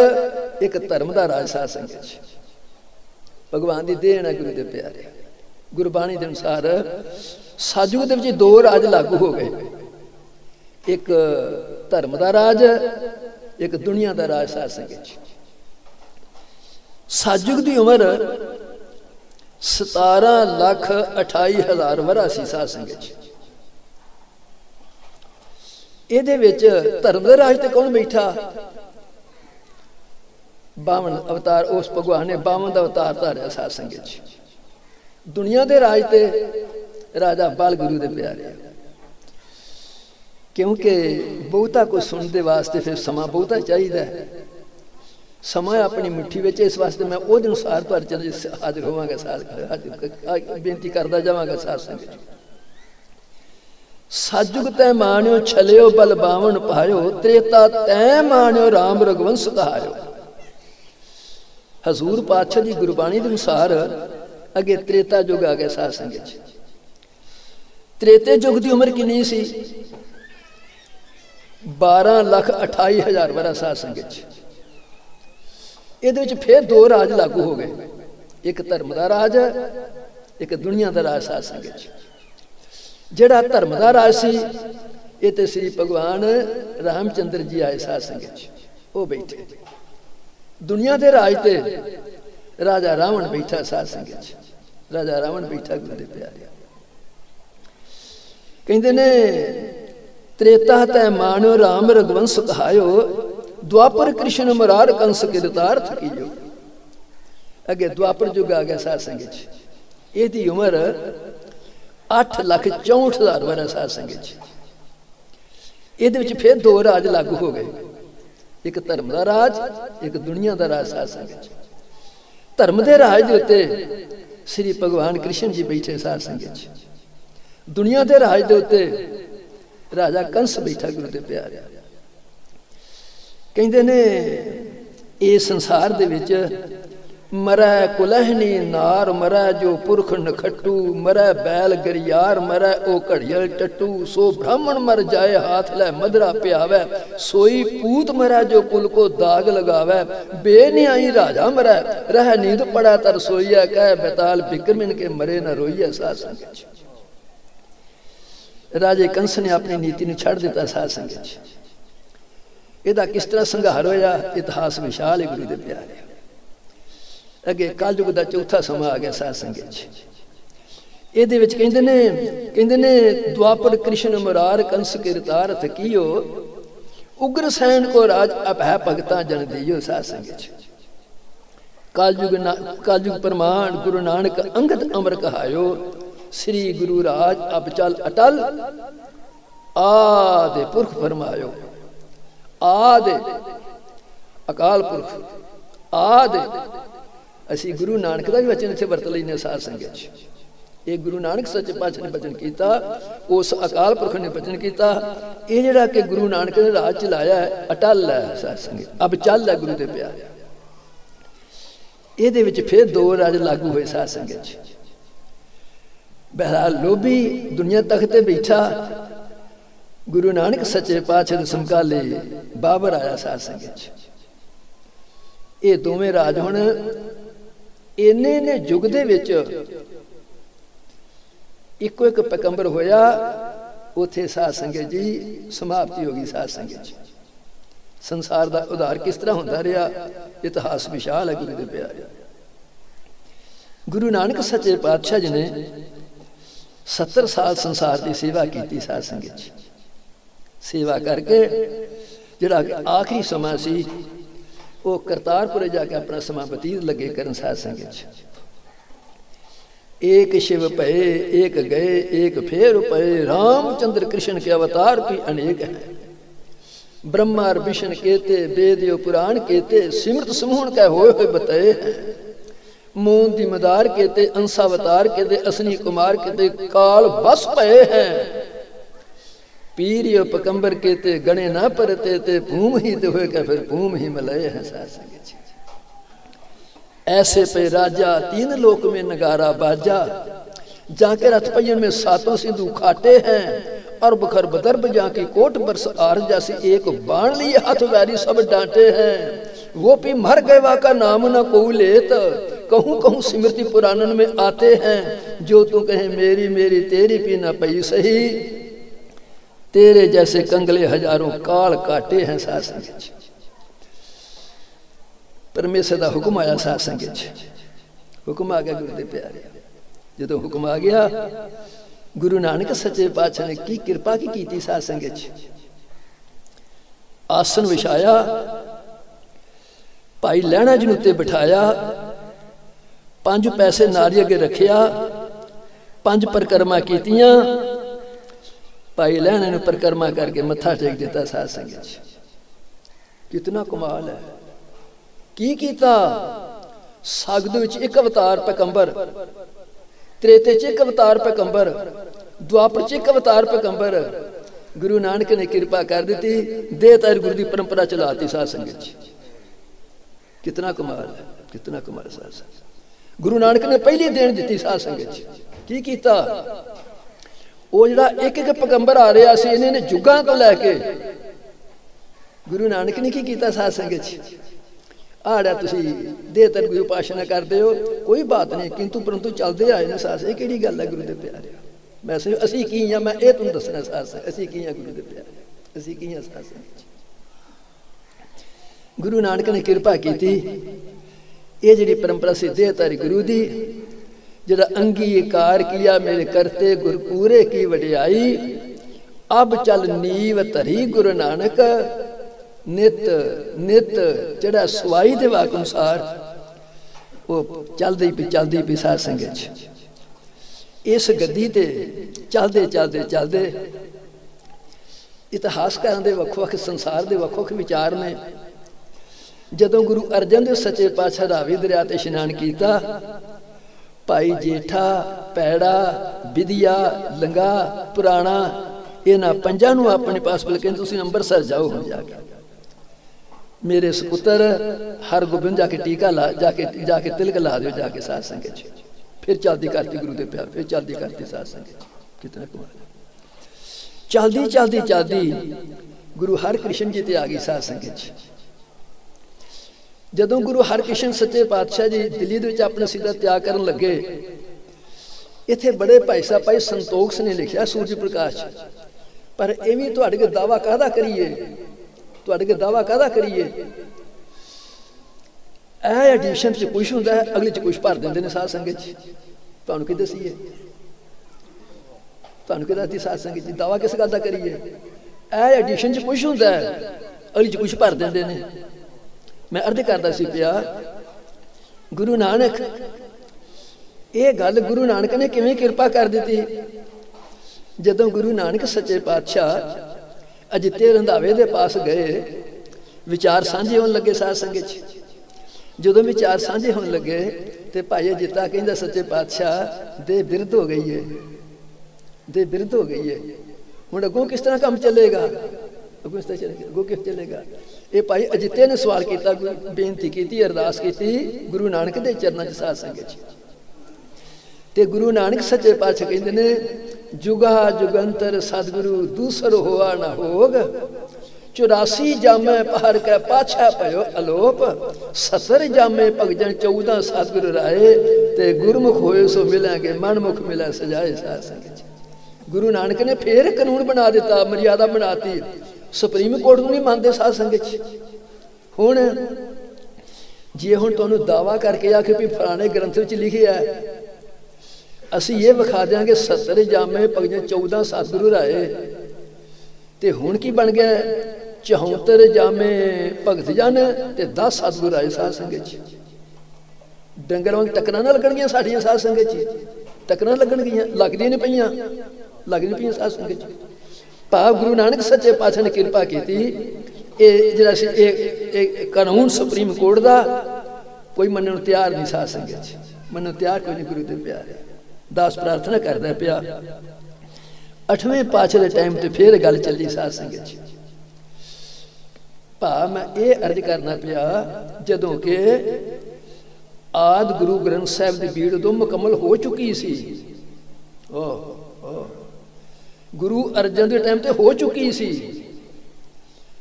Speaker 1: ਇੱਕ ਧਰਮ ਦਾ ਰਾਜ ਸਾਧ ਸੰਗਤ ਚ ਭਗਵਾਨ ਦੀ ਦੇਣ ਹੈ ਗੁਰੂ ਦੇ ਪਿਆਰੇ। ਗੁਰਬਾਣੀ ਦੇ ਅਨੁਸਾਰ ਸਾਜੂਗ ਦੇ ਵਿੱਚ ਦੋ ਰਾਜ ਲਾਗੂ ਹੋ ਗਏ। ਇੱਕ ਧਰਮ ਦਾ ਰਾਜ, ਇੱਕ ਦੁਨੀਆ ਦਾ ਰਾਜ ਸਾਧ ਸੰਗਤ ਚ। ਸਾਜੂਗ ਦੀ ਉਮਰ 17 ਲੱਖ 28 ਹਜ਼ਾਰ ਵਰਾ ਸੀ ਸਾਧ ਸੰਗਤ ਚ। ਇਹਦੇ ਵਿੱਚ ਧਰਮ ਦੇ ਰਾਜ ਤੇ ਕੌਣ ਬੈਠਾ? ਬਾਵਨ ਅਵਤਾਰ ਉਸ ਭਗਵਾਨ ਨੇ ਬਾਵਨ ਦਾ ਅਵਤਾਰ ਧਾਰਿਆ ਸਾਧ ਸੰਗਤ ਚ ਦੁਨੀਆ ਦੇ ਰਾਜ ਤੇ ਰਾਜਾ ਬਾਲ ਗੁਰੂ ਦੇ ਪਿਆਰੇ ਕਿਉਂਕਿ ਬਹੁਤਾ ਕੁਝ ਸੁਣਨ ਦੇ ਵਾਸਤੇ ਫਿਰ ਸਮਾਂ ਬਹੁਤਾ ਚਾਹੀਦਾ ਹੈ ਸਮਾਂ ਆਪਣੀ ਮੁੱਠੀ ਵਿੱਚ ਇਸ ਵਾਸਤੇ ਮੈਂ ਉਹਦੇ ਅਨੁਸਾਰ ਤੁਹਾਡੇ ਚਰਨ ਹਾਜ਼ਰ ਹੋਵਾਂਗਾ ਸਾਧ ਬੇਨਤੀ ਕਰਦਾ ਜਾਵਾਂਗਾ ਸਾਧ ਸੰਗਤ ਸਾਜੁਗ ਤੈ ਮਾਣਿਓ ਛਲਿਓ ਬਲ ਬਾਵਣ ਪਾਇਓ ਤ੍ਰੇਤਾ ਤੈ ਮਾਣਿਓ RAM ਰਗਵੰਸ ਕਹਾਇਓ ਹਜ਼ੂਰ ਪਾਤਸ਼ਾਹ ਦੀ ਗੁਰਬਾਣੀ ਦੇ ਅਨੁਸਾਰ ਅਗੇ ਤ੍ਰੇਤਾ ਯੁਗ ਆ ਗਿਆ ਸਾਧ ਸੰਗਤ ਚ। ਤ੍ਰੇਤੇ ਯੁਗ ਦੀ ਉਮਰ ਕਿੰਨੀ ਸੀ? 12 ਲੱਖ 28 ਹਜ਼ਾਰ ਵਰਾ ਸਾਧ ਸੰਗਤ ਚ। ਇਹਦੇ ਵਿੱਚ ਫਿਰ ਦੋ ਰਾਜ ਲਾਗੂ ਹੋ ਗਏ। ਇੱਕ ਧਰਮ ਦਾ ਰਾਜ ਇੱਕ ਦੁਨੀਆ ਦਾ ਰਾਜ ਸਾਧ ਸੰਗਤ ਚ। ਜਿਹੜਾ ਧਰਮ ਦਾ ਰਾਜ ਸੀ, ਇਹ ਤੇ ਸ੍ਰੀ ਭਗਵਾਨ ਰਾਮਚੰਦਰ ਜੀ ਆਏ ਸਾਧ ਸੰਗਤ ਚ। ਉਹ ਬੈਠੇ। ਦੁਨੀਆ ਦੇ ਰਾਜ ਤੇ ਰਾਜਾ ਰਾਵਣ ਬੈਠਾ ਸਾਧ ਸੰਗਤ ਚ। ਰਾਜਾ ਰਾਵਣ ਬੈਠਾ ਗੁਰੂ ਦੇ ਪਿਆਰੇ। ਕਹਿੰਦੇ ਨੇ, ਤ੍ਰੇਤਾ ਤੈ ਮਾਨੋ RAM ਰਗਵੰਸ ਕਹਾਇਓ ਦੁਆਪਰ ਕ੍ਰਿਸ਼ਨ ਮਰਾਰ ਕੰਸ ਕਿਰਤਾਰਥ ਕੀਜੋ। ਅਗੇ ਦੁਆਪਰ ਯੁਗ ਆ ਗਿਆ ਸਾਧ ਸੰਗਤ ਚ। ਇਹਦੀ ਉਮਰ 8 ਲੱਖ 64 ਹਜ਼ਾਰ ਵਰਾ ਸਾਧ ਸੰਗਤ ਚ। ਇਹਦੇ ਵਿੱਚ ਫਿਰ ਦੋ ਰਾਜ ਲਾਗੂ ਹੋ ਗਏ। ਇੱਕ ਧਰਮ ਦਾ ਰਾਜ, ਇੱਕ ਦੁਨੀਆ ਦਾ ਰਾਜ ਸਾਧ ਸੰਗਤ। ਧਰਮ ਦੇ ਰਾਜ ਦੇ ਉੱਤੇ ਸ੍ਰੀ ਭਗਵਾਨ ਕ੍ਰਿਸ਼ਨ ਜੀ ਬੈਠੇ ਸਾਧ ਵਿੱਚ ਚ। ਦੁਨੀਆ ਦੇ ਰਾਜ ਦੇ ਉੱਤੇ ਰਾਜਾ ਕੰਸ ਬੈਠਾ ਗੁਰੂ ਦੇ ਪਿਆਰੇ ਕਹਿੰਦੇ ਨੇ ਇਹ ਸੰਸਾਰ ਦੇ ਵਿੱਚ ਮਰੈ ਕੁਲਹਿਨੀ ਨਾਰ ਮਰੈ ਜੋ ਪੁਰਖ ਨਖਟੂ ਮਰੈ ਬੈਲ ਗਰਿਆਰ ਮਰੈ ਉਹ ਘੜੀਲ ਟੱਟੂ ਸੋ ਬ੍ਰਾਹਮਣ ਮਰ ਜਾਏ ਹਾਥ ਲੈ ਮਦਰਾ ਪਿਆਵੇ ਸੋਈ ਪੂਤ ਮਰੈ ਜੋ ਕੁਲ ਕੋ ਦਾਗ ਲਗਾਵੇ ਬੇਨਿਆਈ ਰਾਜਾ ਮਰੈ ਰਹਿ ਨੀਂਦ ਪੜਾ ਤਰ ਸੋਈਆ ਕਹਿ ਬਤਾਲ ਬਿਕਰਮਨ ਕੇ ਮਰੇ ਨਾ ਰੋਈਆ ਸਾਧ ਸੰਗਤ ਰਾਜੇ ਕੰਸ ਨੇ ਆਪਣੀ ਨੀਤੀ ਨੂੰ ਛੱਡ ਦਿੱਤਾ ਸਾਧ ਸੰਗਤ ਚ ਇਹਦਾ ਕਿਸ ਤਰ੍ਹਾਂ ਸੰਘਾਰ ਹੋਇਆ ਇਤਿਹਾਸ ਵਿਸ਼ਾਲ ਹੈ ਗੁਰੂ ਦੇ ਪਿਆਰੇ ਅੱਗੇ ਕਲਯੁਗ ਦਾ ਚੌਥਾ ਸਮਾਂ ਆ ਗਿਆ ਸਾਧ ਸੰਗਤ ਚ। ਇਹਦੇ ਵਿੱਚ ਕਹਿੰਦੇ ਨੇ ਕਹਿੰਦੇ ਨੇ ਦੁਆਪਰ ਕ੍ਰਿਸ਼ਨ ਮਰਾਰ ਕੰਸ ਕਿਰਤਾਰ ਕੀਓ। ਉਗਰ ਸੈਨ ਕੋ ਰਾਜ ਅਭੈ ਭਗਤਾ ਜਨ ਦਿਓ ਸਾਧ ਸੰਗਤ ਚ। ਕਾਲਯੁਗ ਕਾਲਯੁਗ ਪ੍ਰਮਾਣ ਗੁਰੂ ਨਾਨਕ ਅੰਗਦ ਅਮਰ ਕਹਾਇਓ। ਸ੍ਰੀ ਗੁਰੂ ਰਾਜ ਅਬ ਚਲ ਅਟਲ ਆਦੇ ਪੁਰਖ ਫਰਮਾਇਓ। ਆਦੇ ਅਕਾਲ ਪੁਰਖ ਆਦੇ ਅਸੀਂ ਗੁਰੂ ਨਾਨਕ ਦਾ ਵੀ ਵਚਨ ਇੱਥੇ ਵਰਤ ਲੈਨੇ ਸਾਧ ਸੰਗਤ ਚ। ਇਹ ਗੁਰੂ ਨਾਨਕ ਸੱਚੇ ਪਾਤਸ਼ਾਹ ਨੇ ਬਚਨ ਕੀਤਾ ਉਸ ਅਕਾਲ ਪੁਰਖ ਨੇ ਬਚਨ ਕੀਤਾ। ਇਹ ਜਿਹੜਾ ਕਿ ਗੁਰੂ ਨਾਨਕ ਨੇ ਰਾਜ ਚਲਾਇਆ ਹੈ ਅਟਲ ਹੈ ਸਾਧ ਸੰਗਤ ਅਬ ਚੱਲ ਹੈ ਗੁਰੂ ਦੇ ਪਿਆਰੇ। ਇਹਦੇ ਵਿੱਚ ਫਿਰ ਦੋ ਰਾਜ ਲਾਗੂ ਹੋਏ ਸਾਧ ਸੰਗਤ ਚ। ਬਹਿਰਾਲ ਲੋਭੀ ਦੁਨੀਆ ਤਖਤ ਤੇ ਬੈਠਾ ਗੁਰੂ ਨਾਨਕ ਸੱਚੇ ਪਾਤਸ਼ਾਹ ਦੇ ਸਮਕਾਲੇ ਬਾਬਰ ਆਇਆ ਸਾਧ ਸੰਗਤ ਚ। ਇਹ ਦੋਵੇਂ ਰਾਜ ਹੁਣ ਇੰਨੇ ਨੇ ਯੁੱਗ ਦੇ ਵਿੱਚ ਇੱਕੋ ਇੱਕ ਪੈਗੰਬਰ ਹੋਇਆ, ਉਥੇ ਸਾਧ ਸੰਗਤ ਜੀ ਸਮਾਪਤੀ ਹੋ ਗਈ ਸਾਧ ਸੰਗਤ ਜੀ। ਸੰਸਾਰ ਦਾ ਉਧਾਰ ਕਿਸ ਤਰ੍ਹਾਂ ਹੁੰਦਾ ਰਿਹਾ, ਇਤਿਹਾਸ ਵਿਸ਼ਾਲ ਹੈ ਗੁਰੂ ਦੇ ਪਿਆਰੇ। ਗੁਰੂ ਨਾਨਕ ਸੱਚੇ ਪਾਤਸ਼ਾਹ ਜੀ ਨੇ 70 ਸਾਲ ਸੰਸਾਰ ਦੀ ਸੇਵਾ ਕੀਤੀ ਸਾਧ ਸੰਗਤ ਜੀ। ਸੇਵਾ ਕਰਕੇ ਜਿਹੜਾ ਆਖਰੀ ਸਮਾਂ ਸੀ ਉਹ ਕਰਤਾਰਪੁਰ ਜਾ ਕੇ ਆਪਣਾ ਸਮਾਂ ਬਤੀਤ ਲੱਗੇ ਕਰਨ ਸਾਧ ਸੰਗਤ ਜੀ एक शिव पए एक गए एक फेर पए रामचंद्र कृष्ण के अवतार भी अनेक हैं ब्रह्मा और विष्णु कहते वेद पुराण कहते सिमृत समूह कह हो बताए हैं मोन दी मदार कहते अंशावतार कहते असनी कुमार कहते काल बस पए हैं पीर पकंबर कहते गणे ना परते ते भूम ही तो हुए फिर भूम ही मलय है सासंग ऐसे पे राजा तीन लोक में नगारा बाजा। जाके रथ पहियन में सातों सिंधु खाटे हैं और बखर बदर्ब जाके कोट बरस आर जैसे एक बाण लिए हाथ वैरी सब डांटे हैं। वो भी मर गए का नाम न को लेत। कहूँ कहूँ स्मृति पुराणन में आते हैं। जो तू कहे मेरी मेरी तेरी पी न पई सही। तेरे जैसे कंगले हजारों काल काटे हैं सासन ਪਰਮੇਸ਼ਰ ਦਾ ਹੁਕਮ ਆਇਆ ਸਾਧ ਸੰਗਤ ਚ ਹੁਕਮ ਆ ਗਿਆ ਗੁਰੂ ਦੇ ਪਿਆਰੇ ਜਦੋਂ ਹੁਕਮ ਆ ਗਿਆ ਗੁਰੂ ਨਾਨਕ ਸੱਚੇ ਪਾਤਸ਼ਾਹ ਨੇ ਕੀ ਕਿਰਪਾ ਕੀ ਕੀਤੀ ਸਾਧ ਸੰਗਤ ਚ ਆਸਨ ਵਿਛਾਇਆ ਭਾਈ ਲੈਣਾ ਜੀ ਨੂੰ ਉੱਤੇ ਬਿਠਾਇਆ ਪੰਜ ਪੈਸੇ ਨਾਰੀ ਅੱਗੇ ਰੱਖਿਆ ਪੰਜ ਪਰਕਰਮਾ ਕੀਤੀਆਂ ਭਾਈ ਲੈਣਾ ਨੂੰ ਪਰਕਰਮਾ ਕਰਕੇ ਮੱਥਾ ਟੇਕ ਦਿੱਤਾ ਸਾਧ ਸੰਗਤ ਚ ਕਿੰਨਾ ਕਮਾਲ ਹੈ। ਕੀ ਕੀਤਾ? ਸਗਦ ਵਿੱਚ ਇੱਕ ਅਵਤਾਰ ਪੈਗੰਬਰ, ਤ੍ਰੇਤੇ ਚ ਇੱਕ ਅਵਤਾਰ ਪੈਗੰਬਰ ਦੁਆਪਰ ਚ ਇੱਕ ਅਵਤਾਰ ਪੈਗੰਬਰ। ਗੁਰੂ ਨਾਨਕ ਨੇ ਕਿਰਪਾ ਕਰ ਦਿੱਤੀ, ਦੇ ਤਰ ਗੁਰੂ ਦੀ ਪਰੰਪਰਾ ਚਲਾਤੀ ਸਾਧ ਸੰਗਤ ਚ ਕਿਤਨਾ ਕਮਾਲ ਹੈ, ਕਿਤਨਾ ਕਮਾਲ ਸਾਧ ਸੰਗਤ। ਗੁਰੂ ਨਾਨਕ ਨੇ ਪਹਿਲੀ ਦੇਣ ਦਿੱਤੀ ਸਾਧ ਸੰਗਤ ਚ ਕੀ ਕੀਤਾ? ਉਹ ਜਿਹੜਾ ਇੱਕ ਇੱਕ ਪੈਗੰਬਰ ਆ ਰਿਹਾ ਸੀ, ਇਹਨੇ ਨੇ ਜੁਗਾਂ ਤੋਂ ਲੈ ਕੇ ਗੁਰੂ ਨਾਨਕ ਨੇ ਕੀ ਕੀਤਾ ਸਾਧ ਸੰਗਤ ਚ? ਆੜਾ ਤੁਸੀਂ ਦੇ ਤਰ ਗੁਰੂ ਉਪਾਸ਼ਨਾ ਕਰਦੇ ਹੋ, ਕੋਈ ਬਾਤ ਨਹੀਂ, ਕਿੰਤੂ ਪਰੰਤੂ ਚੱਲਦੇ ਆਏ ਨੇ ਸਾਸ ਇਹ ਕਿਹੜੀ ਗੱਲ ਹੈ ਗੁਰੂ ਦੇ ਪਿਆਰੇ? ਮੈਂ ਸਹੀ ਅਸੀਂ ਕੀ ਆ? ਮੈਂ ਇਹ ਤੁਹਾਨੂੰ ਦੱਸਣਾ ਸਾਸ ਅਸੀਂ ਕੀ ਆ ਗੁਰੂ ਦੇ ਪਿਆਰੇ? ਅਸੀਂ ਕੀ ਆ ਸਾਸ ਗੁਰੂ ਨਾਨਕ ਨੇ ਕਿਰਪਾ ਕੀਤੀ, ਇਹ ਜਿਹੜੀ ਪਰੰਪਰਾ ਸਿੱਧੇ ਤਾਰੀ ਗੁਰੂ ਦੀ ਜਿਹੜਾ ਅੰਗੀਕਾਰ ਕੀਆ ਮੇਰੇ ਕਰਤੇ ਗੁਰਪੂਰੇ ਕੀ ਵਡਿਆਈ, ਅਬ ਚੱਲ ਨੀਵ ਧਰੀ ਗੁਰੂ ਨਾਨਕ, ਨਿਤ ਨਿਤ ਜਿਹੜਾ ਸਵਾਈ ਦੇ ਵਾਕ ਅਨੁਸਾਰ, ਉਹ ਚੱਲਦੀ ਪਈ ਚੱਲਦੀ ਪਈ ਸਾਧ ਸੰਗਤ ਚ। ਇਸ ਗੱਦੀ ਤੇ ਚੱਲਦੇ ਚੱਲਦੇ ਚੱਲਦੇ ਇਤਿਹਾਸਕਾਰਾਂ ਦੇ ਵੱਖ ਵੱਖ ਸੰਸਾਰ ਦੇ ਵੱਖ ਵੱਖ ਵਿਚਾਰ ਨੇ। ਜਦੋਂ ਗੁਰੂ ਅਰਜਨ ਦੇਵ ਸੱਚੇ ਪਾਤਸ਼ਾਹ ਰਾਵੀ ਦਰਿਆ ਤੇ ਇਸ਼ਨਾਨ ਕੀਤਾ ਭਾਈ ਜੇਠਾ, ਪੈੜਾ ਵਿਦਿਆ ਲੰਗਾ, ਪੁਰਾਣਾ, ਇਹਨਾਂ ਪੰਜਾਂ ਨੂੰ ਆਪਣੇ ਪਾਸ ਬਲ ਕੇ ਤੁਸੀਂ ਅੰਮ੍ਰਿਤਸਰ ਜਾਓ ਹੁਣ ਜਾ ਕੇ। ਮੇਰੇ ਸੁਪੁੱਤਰ ਹਰ ਜਾ ਕੇ ਟੀਕਾ ਲਾ, ਜਾ ਕੇ ਜਾ ਕੇ ਤਿਲਕ ਲਾ ਦਿਓ ਜਾ ਕੇ ਸਾਧ ਸੰਗਤ ਚ। ਫਿਰ ਚਲਦੀ ਕਰਤੀ ਗੁਰੂ ਦੇ ਪਿਆਰ, ਫਿਰ ਚਲਦੀ ਕਰਤੀ ਸਾਧ ਸੰਗਤ ਕਿਤਨਾ ਕਮਾਲ ਚਲਦੀ ਚਲਦੀ ਚਲਦੀ ਗੁਰੂ ਹਰਕ੍ਰਿਸ਼ਨ ਜੀ ਤੇ ਆ ਗਈ ਸਾਧ ਸੰਗਤ ਚ। ਜਦੋਂ ਗੁਰੂ ਹਰਕ੍ਰਿਸ਼ਨ ਸੱਚੇ ਪਾਤਸ਼ਾਹ ਜੀ ਦਿੱਲੀ ਦੇ ਵਿੱਚ ਆਪਣਾ ਸਿੱਧਾ ਤਿਆਗ ਕਰਨ ਲੱਗੇ, ਇੱਥੇ ਬੜੇ ਭਾਈ ਸਾਹਿਬ, ਭਾਈ ਸੰਤੋਖ ਨੇ ਲਿਖਿਆ ਸੂਰਜ ਪ੍ਰਕਾਸ਼। ਪਰ ਇਹ ਵੀ ਤੁਹਾਡੇ ਕੋਲ ਦਾਵਾ ਕਾਹਦਾ ਕਰੀਏ? ਤੁਹਾਡੇ ਕੇ ਦਾਵਾ ਕਾਹਦਾ ਕਰੀਏ? ਇਹ ਐਡੀਸ਼ਨ ਚ ਕੁਝ ਹੁੰਦਾ ਹੈ, ਅਗਲੇ ਚ ਕੁਝ ਭਰ ਦਿੰਦੇ ਨੇ ਸਾਧ ਸੰਗਤ ਚ ਤੁਹਾਨੂੰ ਕੀ ਦਸੀਏ ਤੁਹਾਨੂੰ ਕਿਹਦਾ ਦੀ ਸਾਧ ਸੰਗਤ ਜੀ? ਦਾਵਾ ਕਿਸ ਗੱਲ ਦਾ ਕਰੀਏ? ਇਹ ਐਡੀਸ਼ਨ ਚ ਕੁਝ ਹੁੰਦਾ ਹੈ, ਅਗਲੀ ਚ ਕੁਝ ਭਰ ਦਿੰਦੇ ਨੇ। ਮੈਂ ਅਰਧ ਕਰਦਾ ਸੀ ਪਿਆ ਗੁਰੂ ਨਾਨਕ, ਇਹ ਗੱਲ ਗੁਰੂ ਨਾਨਕ ਨੇ ਕਿਵੇਂ ਕਿਰਪਾ ਕਰ ਦਿੱਤੀ? ਜਦੋਂ ਗੁਰੂ ਨਾਨਕ ਸੱਚੇ ਪਾਤਸ਼ਾਹ ਅਜਿੱਤੇ ਰੰਧਾਵੇ ਦੇ ਪਾਸ ਗਏ, ਵਿਚਾਰ ਸਾਂਝੇ ਹੋਣ ਲੱਗੇ ਸਾਧ ਸੰਗਤ 'ਚ। ਜਦੋਂ ਵਿਚਾਰ ਸਾਂਝੇ ਹੋਣ ਲੱਗੇ ਤੇ ਭਾਈ ਅਜਿੱਤਾ ਕਹਿੰਦਾ, ਸੱਚੇ ਪਾਤਸ਼ਾਹ, ਦੇ ਬਿਰਧ ਹੋ ਗਈ ਏ। ਦੇ ਬਿਰਧ ਹੋ ਗਈ ਏ। ਹੁਣ ਅੱਗੋਂ ਕਿਸ ਤਰ੍ਹਾਂ ਕੰਮ ਚੱਲੇਗਾ? ਅੱਗੋਂ ਇਸ ਤਰ੍ਹਾਂ ਚੱਲੇਗਾ। ਅੱਗੋਂ ਕਿਸ ਚੱਲੇਗਾ? ਇਹ ਭਾਈ ਅਜਿੱਤੇ ਨੇ ਸਵਾਲ ਕੀਤਾ ਬੇਨਤੀ ਕੀਤੀ, ਅਰਦਾਸ ਕੀਤੀ, ਗੁਰੂ ਨਾਨਕ ਦੇ ਚਰਨਾਂ 'ਚ ਸਾਧ ਸੰਗਤ 'ਚ। ਤੇ ਗੁਰੂ ਨਾਨਕ ਸੱਚੇ ਪਾਤਸ਼ਾਹ ਕਹਿੰਦੇ ਨੇ ਜੁਗਾ ਜੁਗੰਤਰ ਸਤਿਗੁਰੂ, ਦੂਸਰ ਹੋਆ ਨਾ ਹੋਗ। 84 ਜਾਮੇ ਪਹਰ ਕੇ ਪਾਛਾ ਪਇਓ ਅਲੋਪ। 70 ਜਾਮੇ ਭਗਜਣ 14 ਸਤਿਗੁਰੂ ਰਾਏ। ਤੇ ਗੁਰਮੁਖ ਹੋਏ ਸੋ ਮਿਲਾਂਗੇ ਮਨਮੁਖ ਮਿਲਾ ਸਜਾਏ ਸਾਧ ਸੰਗਤ ਗੁਰੂ ਨਾਨਕ ਨੇ ਫੇਰ ਕਾਨੂੰਨ ਬਣਾ ਦਿੱਤਾ, ਮਰਿਆਦਾ ਬਣਾਤੀ। ਸੁਪਰੀਮ ਕੋਰਟ ਨੂੰ ਨਹੀਂ ਮੰਨਦੇ ਸਾਧ ਸੰਗਤ ਹੁਣ ਜੇ ਹੁਣ ਤੁਹਾਨੂੰ ਦਾਵਾ ਕਰਕੇ ਆ ਕਿ ਵੀ ਫਲਾਣੇ ਗ੍ਰੰਥ ਵਿੱਚ ਲਿਖਿਆ ਹੈ, ਅਸੀਂ ਇਹ ਵਿਖਾ ਦਿਆਂਗੇ 70 ਜਾਮੇ ਭਗਤ 14 ਸਤਿਗੁਰੂ ਰਾਏ। ਤੇ ਹੁਣ ਕੀ ਬਣ ਗਿਆ 74 ਜਾਮੇ ਭਗਤ ਜਨ ਤੇ 10 ਸਤਿਗੁਰੂ ਰਾਏ ਸਾਧ ਸੰਗਤ ਚ ਡੰਗਰ ਵਾਂਗ ਟੱਕਰਾਂ ਨਾ ਲੱਗਣਗੀਆਂ ਸਾਡੀਆਂ ਸਾਧ ਸੰਗਤ ਚ ਟੱਕਰਾਂ ਲੱਗਣਗੀਆਂ, ਲੱਗਦੀਆਂ ਨਹੀਂ ਪਈਆਂ। ਲੱਗਦੀਆਂ ਪਈਆਂ ਸਾਧ ਸੰਗਤ ਚ ਭਾਵ ਗੁਰੂ ਨਾਨਕ ਸੱਚੇ ਪਾਤਸ਼ਾਹ ਨੇ ਕਿਰਪਾ ਕੀਤੀ। ਇਹ ਜਿਹੜਾ ਸੀ, ਇਹ ਕਾਨੂੰਨ ਸੁਪਰੀਮ ਕੋਰਟ ਦਾ ਕੋਈ ਮੰਨਣ ਨੂੰ ਤਿਆਰ ਨਹੀਂ ਸਾਧ ਸੰਗਤ ਚ। ਮੰਨਣ ਤਿਆਰ ਕੋਈ ਨਹੀਂ, ਗੁਰੂ ਦੇ ਪਿਆਰੇ ਦਾਸ ਪ੍ਰਾਰਥਨਾ ਕਰਦਾ ਪਿਆ। ਅਠਵੇਂ ਪਾਤਸ਼ਾਹ ਦੇ ਟਾਈਮ ਤੇ ਫੇਰ ਗੱਲ ਚੱਲੀ ਸਾਧ ਸੰਗਤ ਚ। ਭਾ, ਮੈਂ ਇਹ ਅਰਜ਼ ਕਰਨਾ ਪਿਆ, ਜਦੋਂ ਕਿ ਆਦ ਗੁਰੂ ਗ੍ਰੰਥ ਸਾਹਿਬ ਦੀ ਬੀੜ ਉਦੋਂ ਮੁਕੰਮਲ ਹੋ ਚੁੱਕੀ ਸੀ। ਓ ਗੁਰੂ ਅਰਜਨ ਦੇ ਟਾਈਮ ਤੇ ਹੋ ਚੁੱਕੀ ਸੀ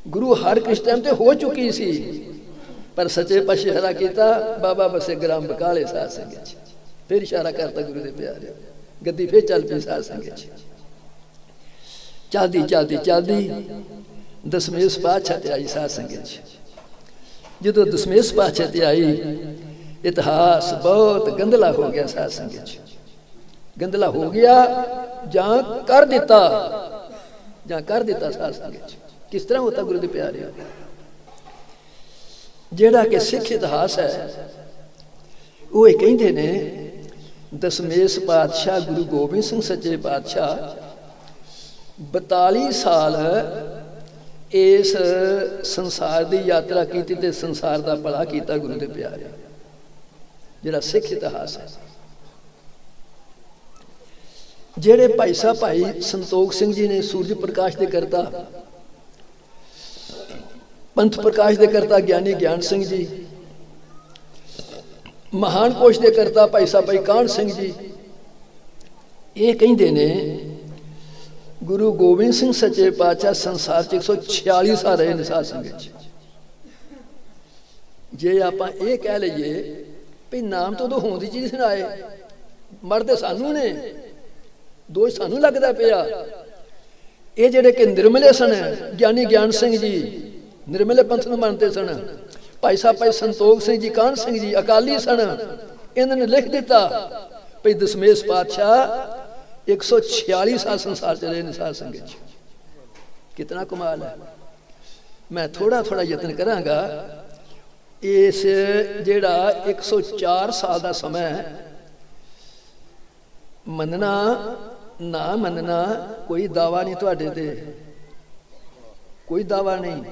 Speaker 1: ਗੁਰੂ ਹਰ ਕ੍ਰਿਸ਼ਨ ਟਾਈਮ ਤੇ ਹੋ ਚੁੱਕੀ ਸੀ ਪਰ ਸੱਚੇ ਪਛੇਰਾ ਕੀਤਾ ਬਾਬਾ ਬਸੇ ਗ੍ਰਾਮ ਬਕਾਲੇ ਸਾਧ ਸੰਗਤ ਚ ਫਿਰ ਇਸ਼ਾਰਾ ਕਰਤਾ ਗੁਰੂ ਦੇ ਪਿਆਰੇ ਗੱਦੀ ਫਿਰ ਚੱਲ ਪਈ ਸਾਧ ਸੰਗਤ ਚ ਚਲਦੀ ਚਲਦੀ ਚਲਦੀ ਦਸਮੇਸ਼ ਪਾਤਸ਼ਾਹ ਤੇ ਆਈ ਸਾਧ ਸੰਗਤ ਚ ਜਦੋਂ ਦਸਮੇਸ਼ ਪਾਤਸ਼ਾਹ ਤੇ ਆਈ ਇਤਿਹਾਸ ਬਹੁਤ ਗੰਦਲਾ ਹੋ ਗਿਆ ਸਾਧ ਸੰਗਤ ਚ ਗੰਦਲਾ ਹੋ ਗਿਆ ਜਾਂ ਕਰ ਦਿੱਤਾ, ਜਾਂ ਕਰ ਦਿੱਤਾ ਸਾਧ ਸੰਗਤ ਕਿਸ ਤਰ੍ਹਾਂ ਹੁੰਦਾ ਗੁਰੂ ਦੇ ਪਿਆਰੇ ਜਿਹੜਾ ਕਿ ਸਿੱਖ ਇਤਿਹਾਸ ਹੈ, ਉਹ ਇਹ ਕਹਿੰਦੇ ਨੇ, ਦਸਮੇਸ਼ ਪਾਤਸ਼ਾਹ ਗੁਰੂ ਗੋਬਿੰਦ ਸਿੰਘ ਸੱਚੇ ਪਾਤਸ਼ਾਹ 42 ਸਾਲ ਇਸ ਸੰਸਾਰ ਦੀ ਯਾਤਰਾ ਕੀਤੀ ਤੇ ਸੰਸਾਰ ਦਾ ਭਲਾ ਕੀਤਾ ਗੁਰੂ ਦੇ ਪਿਆਰੇ ਜਿਹੜਾ ਸਿੱਖ ਇਤਿਹਾਸ ਹੈ। ਜਿਹੜੇ ਭਾਈ ਸਾਹਿਬ ਭਾਈ ਸੰਤੋਖ ਸਿੰਘ ਜੀ ਨੇ ਸੂਰਜ ਪ੍ਰਕਾਸ਼ ਦੇ ਕਰਤਾ, ਪੰਥ ਪ੍ਰਕਾਸ਼ ਦੇ ਕਰਤਾ, ਗਿਆਨੀ ਗਿਆਨ ਸਿੰਘ ਜੀ, ਮਹਾਨ ਕੋਸ਼ ਦੇ ਕਰਤਾ ਭਾਈ ਸਾਹਿਬ ਭਾਈ ਕਾਹਨ ਸਿੰਘ ਜੀ, ਇਹ ਕਹਿੰਦੇ ਨੇ, ਗੁਰੂ ਗੋਬਿੰਦ ਸਿੰਘ ਸੱਚੇ ਪਾਤਸ਼ਾਹ ਸੰਸਾਰ 'ਚ 146 ਸਾਲ ਰਹੇ ਨੇ ਸਾਧ ਸੰਗਤ 'ਚ। ਜੇ ਆਪਾਂ ਇਹ ਕਹਿ ਲਈਏ ਵੀ ਨਾਮ ਤੋਂ ਤਾਂ ਹੋਂਦੀ ਚੀਜ਼ ਸੁਣਾਏ ਮਰਦੇ ਸਾਨੂੰ ਨੇ। ਦੋਸ਼ ਸਾਨੂੰ ਲੱਗਦਾ ਪਿਆ। ਇਹ ਜਿਹੜੇ ਕਿ ਨਿਰਮਲੇ ਸਨ, ਗਿਆਨੀ ਗਿਆਨ ਸਿੰਘ ਜੀ, ਨਿਰਮਲੇ ਪੰਥ ਨੂੰ ਮੰਨਦੇ ਸਨ। ਭਾਈ ਸਾਹਿਬ, ਭਾਈ ਸੰਤੋਖ ਸਿੰਘ ਜੀ ਕਾਨ ਸਿੰਘ ਜੀ, ਅਕਾਲੀ ਸਨ। ਇਹਨਾਂ ਨੇ ਲਿਖ ਦਿੱਤਾ ਭਈ ਦਸਮੇਸ਼ ਪਾਤਸ਼ਾਹ 146 ਸਾਲ ਸੰਸਾਰ ਚ ਰਹੇ ਨੇ ਸਾਧ ਸੰਗਤ ਚ। ਕਿਤਨਾ ਕਮਾਲ ਹੈ। ਮੈਂ ਥੋੜਾ ਥੋੜਾ ਯਤਨ ਕਰਾਂਗਾ। ਇਸ ਜਿਹੜਾ 104 ਸਾਲ ਦਾ ਸਮਾਂ ਮੰਨਣਾ ਨਾ ਮੰਨਣਾ, ਕੋਈ ਦਾਵਾ ਨਹੀਂ ਤੁਹਾਡੇ ਤੇ। ਕੋਈ ਦਾਵਾ ਨਹੀਂ।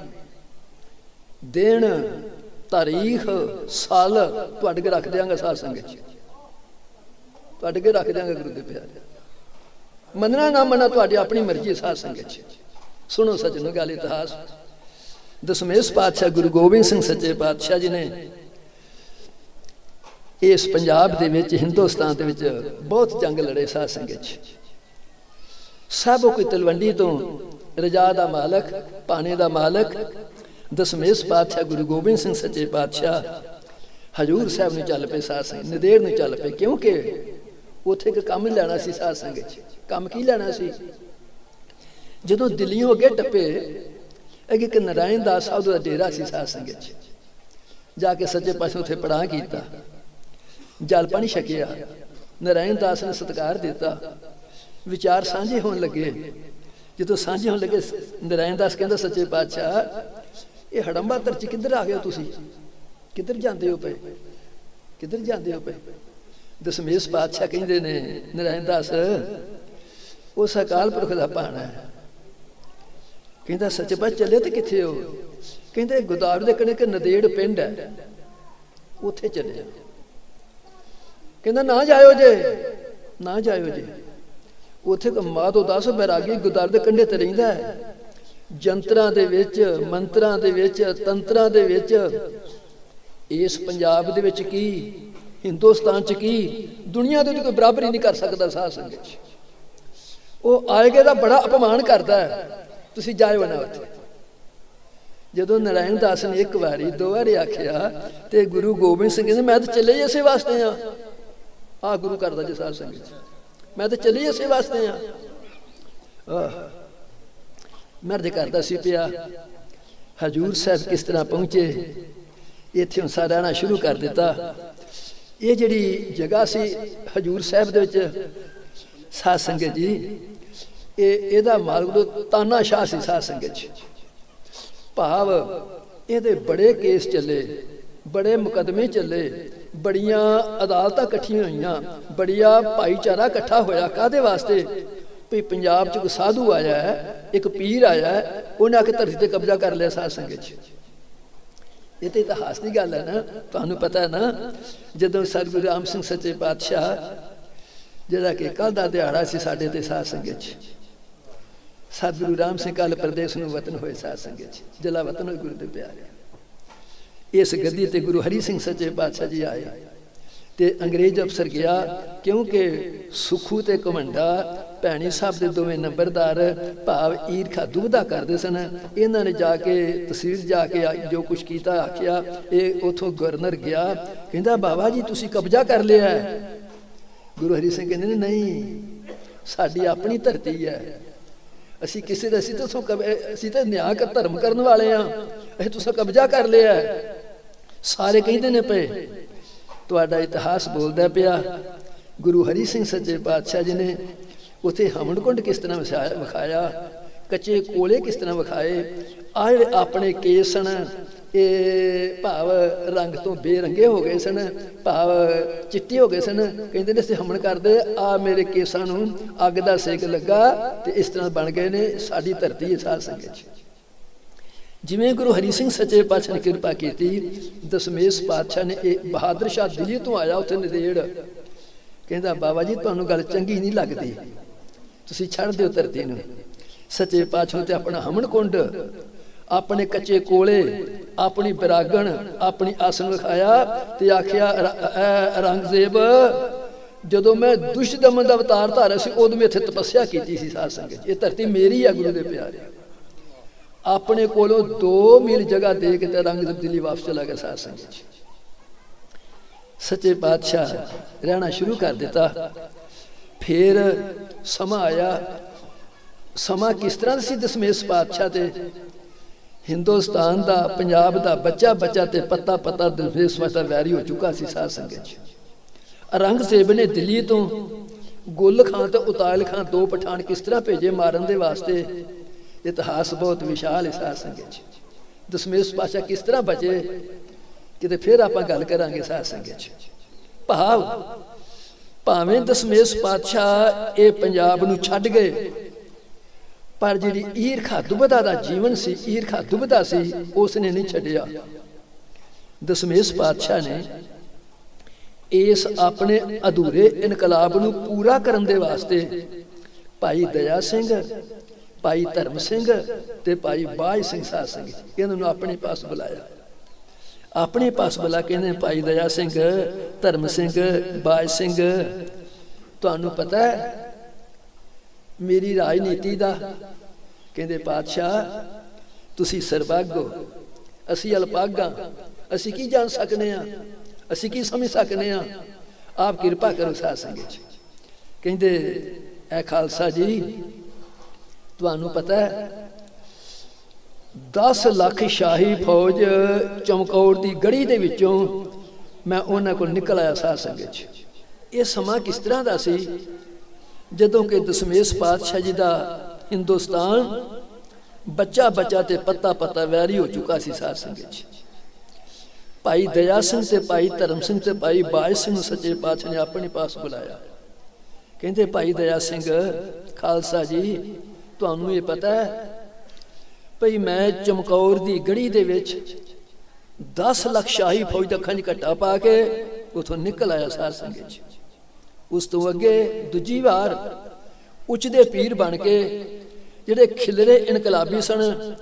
Speaker 1: ਦਿਨ, ਤਾਰੀਖ, ਸਾਲ ਤੁਹਾਡੇ ਕੇ ਰੱਖ ਦਿਆਂਗਾ ਸਾਧ ਸੰਗਤ ਚ ਤੁਹਾਡੇ ਕੇ ਰੱਖ ਦਿਆਂਗਾ ਗੁਰੂ ਦੇ ਪਿਆਰੇ। ਮੰਨਣਾ ਨਾ ਮੰਨਣਾ ਤੁਹਾਡੀ ਆਪਣੀ ਮਰਜ਼ੀ ਸਾਧ ਸੰਗਤ ਚ ਸੁਣੋ ਸੱਜਣੋ ਗੱਲ ਇਤਿਹਾਸ। ਦਸਮੇਸ਼ ਪਾਤਸ਼ਾਹ ਗੁਰੂ ਗੋਬਿੰਦ ਸਿੰਘ ਸੱਚੇ ਪਾਤਸ਼ਾਹ ਜੀ ਨੇ ਇਸ ਪੰਜਾਬ ਦੇ ਵਿੱਚ, ਹਿੰਦੁਸਤਾਨ ਦੇ ਵਿੱਚ ਬਹੁਤ ਜੰਗ ਲੜੇ ਸਾਧ ਸੰਗਤ ਚ ਸਭ ਕੋਈ ਤਲਵੰਡੀ ਤੋਂ ਰਜਾ ਦਾ ਮਾਲਕ, ਪਾਣੇ ਦਾ ਮਾਲਕ, ਦਸਮੇਸ਼ ਪਾਤਸ਼ਾਹ ਗੁਰੂ ਗੋਬਿੰਦ ਸਿੰਘ ਸੱਚੇ ਪਾਤਸ਼ਾਹ। ਹਜੂਰ ਸਾਹਿਬ ਨੂੰ ਚੱਲ ਪਏ ਸਾਧ ਸੰਗਤ, ਨਦੇੜ ਨੂੰ ਚੱਲ ਪਏ, ਕਿਉਂਕਿ ਉੱਥੇ ਇੱਕ ਕੰਮ ਲੈਣਾ ਸੀ ਸਾਧ ਸੰਗਤ ਚ। ਕੰਮ ਕੀ ਲੈਣਾ ਸੀ? ਜਦੋਂ ਦਿੱਲੀੋਂ ਅੱਗੇ ਟੱਪੇ, ਅੱਗੇ ਇੱਕ ਨਰਾਇਣ ਦਾਸ ਸਾਹਿਬ ਦਾ ਡੇਰਾ ਸੀ ਸਾਧ ਸੰਗਤ ਚ। ਜਾ ਕੇ ਸੱਚੇ ਪਾਸੇ ਉੱਥੇ ਪੜਾਅ ਕੀਤਾ। ਜਲ ਪਾਣੀ ਛਕਿਆ। ਨਰਾਇਣ ਦਾਸ ਨੇ ਸਤਕਾਰ ਦਿੱਤਾ। ਵਿਚਾਰ ਸਾਂਝੇ ਹੋਣ ਲੱਗੇ। ਜਦੋਂ ਸਾਂਝੇ ਹੋਣ ਲੱਗੇ, ਨਰਾਇਣ ਦਾਸ ਕਹਿੰਦਾ, ਸੱਚੇ ਪਾਤਸ਼ਾਹ, ਇਹ ਹੜੰਬਾ ਤਰਚ ਕਿੱਧਰ ਆ ਗਏ ਤੁਸੀਂ? ਕਿੱਧਰ ਜਾਂਦੇ ਹੋ ਪਏ? ਕਿੱਧਰ ਜਾਂਦੇ ਹੋ ਪਏ? ਦਸਮੇਸ਼ ਪਾਤਸ਼ਾਹ ਕਹਿੰਦੇ ਨੇ, ਨਰਾਇਣ ਦਾਸ, ਉਹ ਸਕਾਲ ਪੁਰਖ ਦਾ ਪਾਣਾ ਹੈ। ਕਹਿੰਦਾ, ਸੱਚੇ ਪਾਤਸ਼ਾਹ ਚੱਲੇ ਤੇ ਕਿੱਥੇ ਹੋ? ਕਹਿੰਦੇ ਗੁਦਾਰ ਦੇ ਕਣੇ ਕਿ ਨਦੇੜ ਪਿੰਡ ਹੈ। ਉੱਥੇ ਚੱਲੇ ਕਹਿੰਦਾ, ਨਾ ਜਾਇਓ ਜੇ, ਨਾ ਜਾਇਓ ਜੇ। ਉੱਥੇ ਕੋ ਮਾਧੋ ਦਾਸ ਬੈਰਾਗੀ ਗੁਦਾਰ ਦੇ ਕੰਢੇ ਤੇ ਰਹਿੰਦਾ ਹੈ। ਜੰਤਰਾਂ ਦੇ ਵਿੱਚ, ਮੰਤਰਾਂ ਦੇ ਵਿੱਚ, ਤੰਤਰਾਂ ਦੇ ਵਿੱਚ। ਇਸ ਪੰਜਾਬ ਦੇ ਵਿੱਚ ਕੀ? ਹਿੰਦੁਸਤਾਨ ਚ ਕੀ? ਦੁਨੀਆ ਦੇ ਵਿੱਚ ਕੋਈ ਬਰਾਬਰੀ ਨਹੀਂ ਕਰ ਸਕਦਾ ਸਾਧ ਸੰਗਤ ਚ। ਉਹ ਆਏਗੇ ਦਾ ਬੜਾ ਅਪਮਾਨ ਕਰਦਾ ਹੈ। ਤੁਸੀਂ ਜਾਇਓ ਨਾ ਉੱਥੇ। ਜਦੋਂ ਨਰਾਇਣ ਦਾਸ ਨੇ ਇੱਕ ਵਾਰੀ ਦੋ ਵਾਰੀ ਆਖਿਆ ਤੇ ਗੁਰੂ ਗੋਬਿੰਦ ਸਿੰਘ ਨੇ ਮੈਂ ਤਾਂ ਚੱਲੇ ਇਸੇ ਵਾਸਤੇ ਆ ਆ ਗੁਰੂ ਕਰਦਾ ਜੀ ਸਾਧ ਸੰਗਤ ਮੈਂ ਤਾਂ ਚਲੀ ਇਸੇ ਵਾਸਤੇ ਆ। ਮੈਂ ਕਰਦਾ ਸੀ ਪਿਆ, ਹਜੂਰ ਸਾਹਿਬ ਕਿਸ ਤਰ੍ਹਾਂ ਪਹੁੰਚੇ, ਇੱਥੇ ਹੁਣ ਸਾਰਾ ਰਹਿਣਾ ਸ਼ੁਰੂ ਕਰ ਦਿੱਤਾ। ਇਹ ਜਿਹੜੀ ਜਗ੍ਹਾ ਸੀ ਹਜੂਰ ਸਾਹਿਬ ਦੇ ਵਿੱਚ, ਸਾਧ ਸੰਗਤ ਜੀ, ਇਹ ਇਹਦਾ ਮਾਲਕ ਤਾਨਾ ਸ਼ਾਹ ਸੀ ਸਾਧ ਸੰਗਤ ਜੀ। ਭਾਵ ਇਹਦੇ ਬੜੇ ਕੇਸ ਚੱਲੇ, ਬੜੇ ਮੁਕਦਮੇ ਚੱਲੇ ਬੜੀਆਂ ਅਦਾਲਤਾਂ ਇਕੱਠੀਆਂ ਹੋਈਆਂ, ਬੜੀਆ ਭਾਈਚਾਰਾ ਇਕੱਠਾ ਹੋਇਆ ਕਾਦੇ ਵਾਸਤੇ? ਵੀ ਪੰਜਾਬ 'ਚ ਇੱਕ ਸਾਧੂ ਆਇਆ ਹੈ, ਇੱਕ ਪੀਰ ਆਇਆ ਹੈ, ਉਹਨੇ ਕੇ ਧਰਤੀ ਤੇ ਕਬਜ਼ਾ ਕਰ ਲਿਆ ਸਾਧ ਸੰਗਤ 'ਚ। ਇਹ ਤੇ ਇਤਿਹਾਸ ਦੀ ਗੱਲ ਹੈ ਨਾ, ਤੁਹਾਨੂੰ ਪਤਾ ਹੈ ਨਾ, ਜਦੋਂ ਸਤਿਗੁਰੂ ਰਾਮ ਸਿੰਘ ਸੱਚੇ ਪਾਤਸ਼ਾਹ, ਜਿਹੜਾ ਕਿ ਕੱਲ ਦਾ ਦਿਹਾੜਾ ਸੀ ਸਾਡੇ ਤੇ ਸਾਧ ਸੰਗਤ 'ਚ, ਸਤਿਗੁਰੂ ਰਾਮ ਸਿੰਘ ਕਾਲ ਪ੍ਰਦੇਸ਼ ਨੂੰ ਵਤਨ ਹੋਏ ਸਾਧ ਸੰਗਤ 'ਚ ਜਲਾ ਵਤਨ ਹੋਏ ਗੁਰੂ ਦੇ ਪਿਆਰੇ ਇਸ ਗੱਦੀ ਤੇ ਗੁਰੂ ਹਰੀ ਸਿੰਘ ਸੱਚੇ ਪਾਤਸ਼ਾਹ ਜੀ ਆਏ ਤੇ ਅੰਗਰੇਜ਼ ਅਫਸਰ ਗਿਆ ਕਿਉਂਕਿ ਸੁਖੂ ਤੇ ਕਮੰਡਾ ਭੈਣੀ ਸਾਹਿਬ ਦੇ ਦੋਵੇਂ ਨੰਬਰਦਾਰ ਭਾਵ ਈਰਖਾ ਦੁਬਦਾ ਕਰਦੇ ਸਨ, ਇਹਨਾਂ ਨੇ ਜਾ ਕੇ ਤਹਿਸੀਲ ਜਾ ਕੇ ਜੋ ਕੁਝ ਕੀਤਾ, ਆਖਿਆ, ਇਹ ਉਥੋਂ ਗਵਰਨਰ ਗਿਆ, ਕਹਿੰਦਾ, ਬਾਬਾ ਜੀ, ਤੁਸੀਂ ਕਬਜ਼ਾ ਕਰ ਲਿਆ ਗੁਰੂ ਹਰੀ ਸਿੰਘ ਕਹਿੰਦੇ ਨੇ, ਨਹੀਂ, ਸਾਡੀ ਆਪਣੀ ਧਰਤੀ ਹੈ। ਅਸੀਂ ਕਿਸੇ ਦਾ, ਅਸੀਂ ਤਾਂ ਅਸੀਂ ਤਾਂ ਨਿਆਂ ਕਰ ਧਰਮ ਕਰਨ ਵਾਲੇ ਆ ਅਸੀਂ ਤੁਸੀਂ ਕਬਜ਼ਾ ਕਰ ਲਿਆ ਸਾਰੇ ਕਹਿੰਦੇ ਨੇ ਪਏ। ਤੁਹਾਡਾ ਇਤਿਹਾਸ ਬੋਲਦਾ ਪਿਆ। ਗੁਰੂ ਹਰੀ ਸਿੰਘ ਸੱਚੇ ਪਾਤਸ਼ਾਹ ਜੀ ਨੇ ਉਥੇ ਹਮਨਕੁੰਡ ਕਿਸ ਤਰ੍ਹਾਂ ਵਿਖਾਇਆ ਕੱਚੇ ਕੋਲੇ ਕਿਸ ਤਰ੍ਹਾਂ ਵਿਖਾਏ? ਆ ਜਿਹੜੇ ਆਪਣੇ ਕੇਸ ਸਨ, ਇਹ ਭਾਵ ਰੰਗ ਤੋਂ ਬੇਰੰਗੇ ਹੋ ਗਏ ਸਨ, ਭਾਵ ਚਿੱਟੇ ਹੋ ਗਏ ਸਨ। ਕਹਿੰਦੇ ਨੇ ਅਸੀਂ ਹਮਨ ਕਰਦੇ ਆ ਮੇਰੇ ਕੇਸਾਂ ਨੂੰ ਅੱਗ ਦਾ ਸੇਕ ਲੱਗਾ ਤੇ ਇਸ ਤਰ੍ਹਾਂ ਬਣ ਗਏ ਨੇ ਸਾਡੀ ਧਰਤੀ ਇਹ ਸਾਧ ਸੰਗਤ ਜਿਵੇਂ ਗੁਰੂ ਹਰੀ ਸਿੰਘ ਸੱਚੇ ਪਾਤਸ਼ਾਹ ਨੇ ਕਿਰਪਾ ਕੀਤੀ ਦਸਮੇਸ਼ ਪਾਤਸ਼ਾਹ ਨੇ ਇਹ ਬਹਾਦਰ ਸ਼ਾਹ ਦਿੱਲੀ ਤੋਂ ਆਇਆ ਉੱਥੇ ਨਦੇੜ ਕਹਿੰਦਾ, ਬਾਬਾ ਜੀ, ਤੁਹਾਨੂੰ ਗੱਲ ਚੰਗੀ ਨਹੀਂ ਲੱਗਦੀ। ਤੁਸੀਂ ਛੱਡ ਦਿਓ ਧਰਤੀ ਨੂੰ। ਸੱਚੇ ਪਾਤਸ਼ਾਹ ਤੇ ਆਪਣਾ ਹਮਨ ਕੁੰਡ, ਆਪਣੇ ਕੱਚੇ ਕੋਲੇ, ਆਪਣੀ ਬਰਾਗਣ, ਆਪਣੀ ਆਸਨ ਵਿਖਾਇਆ ਤੇ ਆਖਿਆ ਰੰਗਜ਼ੇਬ, ਜਦੋਂ ਮੈਂ ਦੁਸ਼ਦਮਨ ਦਾ ਅਵਤਾਰ ਧਾਰਿਆ ਸੀ, ਉਦੋਂ ਮੈਂ ਇੱਥੇ ਤਪੱਸਿਆ ਕੀਤੀ ਸੀ ਸਾਧ ਸੰਗਤ। ਇਹ ਧਰਤੀ ਮੇਰੀ ਆ, ਗੁਰੂ ਦੇ ਪਿਆਰੇ। ਆਪਣੇ ਕੋਲੋਂ 2 ਮੀਲ ਜਗ੍ਹਾ ਦੇ ਕੇ ਤੇ ਰੰਗ ਦਿੱਲੀ ਵਾਪਸ ਚਲਾ ਗਿਆ ਸਾਧ ਸੰਗਤ ਸੱਚੇ ਪਾਤਸ਼ਾਹ ਰਹਿਣਾ ਸ਼ੁਰੂ ਕਰ ਦਿੱਤਾ। ਫਿਰ ਸਮਾਂ ਆਇਆ। ਸਮਾਂ ਕਿਸ ਤਰ੍ਹਾਂ ਸੀ ਦਸਮੇਸ਼ ਪਾਤਸ਼ਾਹ ਤੇ? ਹਿੰਦੁਸਤਾਨ ਦਾ, ਪੰਜਾਬ ਦਾ ਬੱਚਾ ਬੱਚਾ ਤੇ ਪੱਤਾ ਪੱਤਾ ਦਸਮੇਸ਼ ਪਾਤਸ਼ਾਹ ਵੈਰੀ ਹੋ ਚੁੱਕਾ ਸੀ ਸਾਧ ਸੰਗਤ ਰੰਗ ਸੇਬ ਨੇ ਦਿੱਲੀ ਤੋਂ ਗੁੱਲ ਖਾਨ ਤੇ ਉਤਾਲ ਖਾਨ ਦੋ ਪਠਾਨ ਕਿਸ ਤਰ੍ਹਾਂ ਭੇਜੇ ਮਾਰਨ ਦੇ ਵਾਸਤੇ? ਇਤਿਹਾਸ ਬਹੁਤ ਵਿਸ਼ਾਲ ਹੈ ਸੰਗਤ ਜੀ ਦਸਮੇਸ਼ ਪਾਸ਼ਾ ਕਿਸ ਤਰ੍ਹਾਂ ਬਚੇ? ਕਿਤੇ ਫਿਰ ਆਪਾਂ ਗੱਲ ਕਰਾਂਗੇ ਸਾਧ ਸੰਗਤ ਜੀ ਭਾਵ, ਭਾਵੇਂ ਦਸਮੇਸ਼ ਪਾਤਸ਼ਾਹ ਇਹ ਪੰਜਾਬ ਨੂੰ ਛੱਡ ਗਏ, ਪਰ ਜਿਹੜੀ ਈਰਖਾ ਦੁਬਦਾ ਦਾ ਜੀਵਨ ਸੀ, ਈਰਖਾ ਦੁਬਦਾ ਸੀ ਉਸ ਨੇ ਨਹੀਂ ਛੱਡਿਆ। ਦਸਮੇਸ਼ ਪਾਤਸ਼ਾਹ ਨੇ ਇਸ ਆਪਣੇ ਅਧੂਰੇ ਇਨਕਲਾਬ ਨੂੰ ਪੂਰਾ ਕਰਨ ਦੇ ਵਾਸਤੇ ਭਾਈ ਦਇਆ ਸਿੰਘ ਭਾਈ ਧਰਮ ਸਿੰਘ ਤੇ ਭਾਈ ਬਾਜ ਸਿੰਘ ਸਾਧ ਸਿੰਘ ਇਹਨਾਂ ਨੂੰ ਆਪਣੇ ਪਾਸ ਬੁਲਾਇਆ। ਆਪਣੇ ਪਾਸ ਬੁਲਾ ਕੇ ਨੇ ਭਾਈ ਦਇਆ ਸਿੰਘ, ਧਰਮ ਸਿੰਘ, ਬਾਜ ਸਿੰਘ, ਤੁਹਾਨੂੰ ਪਤਾ ਹੈ, ਮੇਰੀ ਰਾਜਨੀਤੀ ਦਾ ਕਹਿੰਦੇ ਪਾਤਸ਼ਾਹ, ਤੁਸੀਂ ਸਰਬੱਗੋ ਅਸੀਂ ਅਲਪਾਗਾ ਅਸੀਂ ਕੀ ਜਾਣ ਸਕਨੇ ਆ ਅਸੀਂ ਕੀ ਸਮਝ ਸਕਨੇ ਆ ਆਪ ਕਿਰਪਾ ਕਰੋ ਸਾਧ ਸੰਗਤ ਜੀ। ਕਹਿੰਦੇ, ਐ ਖਾਲਸਾ ਜੀ ਤੁਹਾਨੂੰ ਪਤਾ ਹੈ 10 ਲੱਖ ਸ਼ਾਹੀ ਫੌਜ ਚਮਕੌਰ ਦੀ ਗੜੀ ਦੇ ਵਿੱਚੋਂ ਮੈਂ ਉਹਨਾਂ ਕੋਲ ਨਿਕਲ ਆਇਆ ਸਾਧ ਸੰਗਤ 'ਚ। ਇਹ ਸਮਾਂ ਕਿਸ ਤਰ੍ਹਾਂ ਦਾ ਸੀ? ਜਦੋਂ ਕਿ ਦਸਮੇਸ਼ ਪਾਤਸ਼ਾਹ ਜੀ ਦਾ ਹਿੰਦੁਸਤਾਨ ਬੱਚਾ ਬੱਚਾ ਤੇ ਪੱਤਾ ਪੱਤਾ ਵੈਰੀ ਹੋ ਚੁੱਕਾ ਸੀ ਸਾਧ ਸੰਗਤ ਜੀ ਭਾਈ ਦਇਆ ਸਿੰਘ ਤੇ ਭਾਈ ਧਰਮ ਸਿੰਘ ਤੇ ਭਾਈ ਬਾਜ ਸਿੰਘ ਨੂੰ ਸੱਚੇ ਪਾਤਸ਼ਾਹ ਨੇ ਆਪਣੇ ਪਾਸ ਬੁਲਾਇਆ। ਕਹਿੰਦੇ ਭਾਈ ਦਇਆ ਸਿੰਘ ਖਾਲਸਾ ਜੀ ਤੁਹਾਨੂੰ ਇਹ ਪਤਾ ਹੈ ਭਈ ਮੈਂ ਚਮਕੌਰ ਦੀ ਗੜੀ ਦੇ ਵਿੱਚ 10 ਲੱਖ ਸ਼ਾਹੀ ਫੌਜ ਦਾ ਖੰਜ ਘਟਾ ਪਾ ਕੇ ਉਥੋਂ ਨਿਕਲ ਆਇਆ ਸਾਧ ਸੰਗਤ ਜੀ ਉਸ ਤੋਂ ਅੱਗੇ ਦੂਜੀ ਵਾਰ ਉੱਚਦੇ ਪੀਰ ਬਣ ਕੇ ਜਿਹੜੇ ਖਿਲਰੇ ਇਨਕਲਾਬੀ ਸਨ,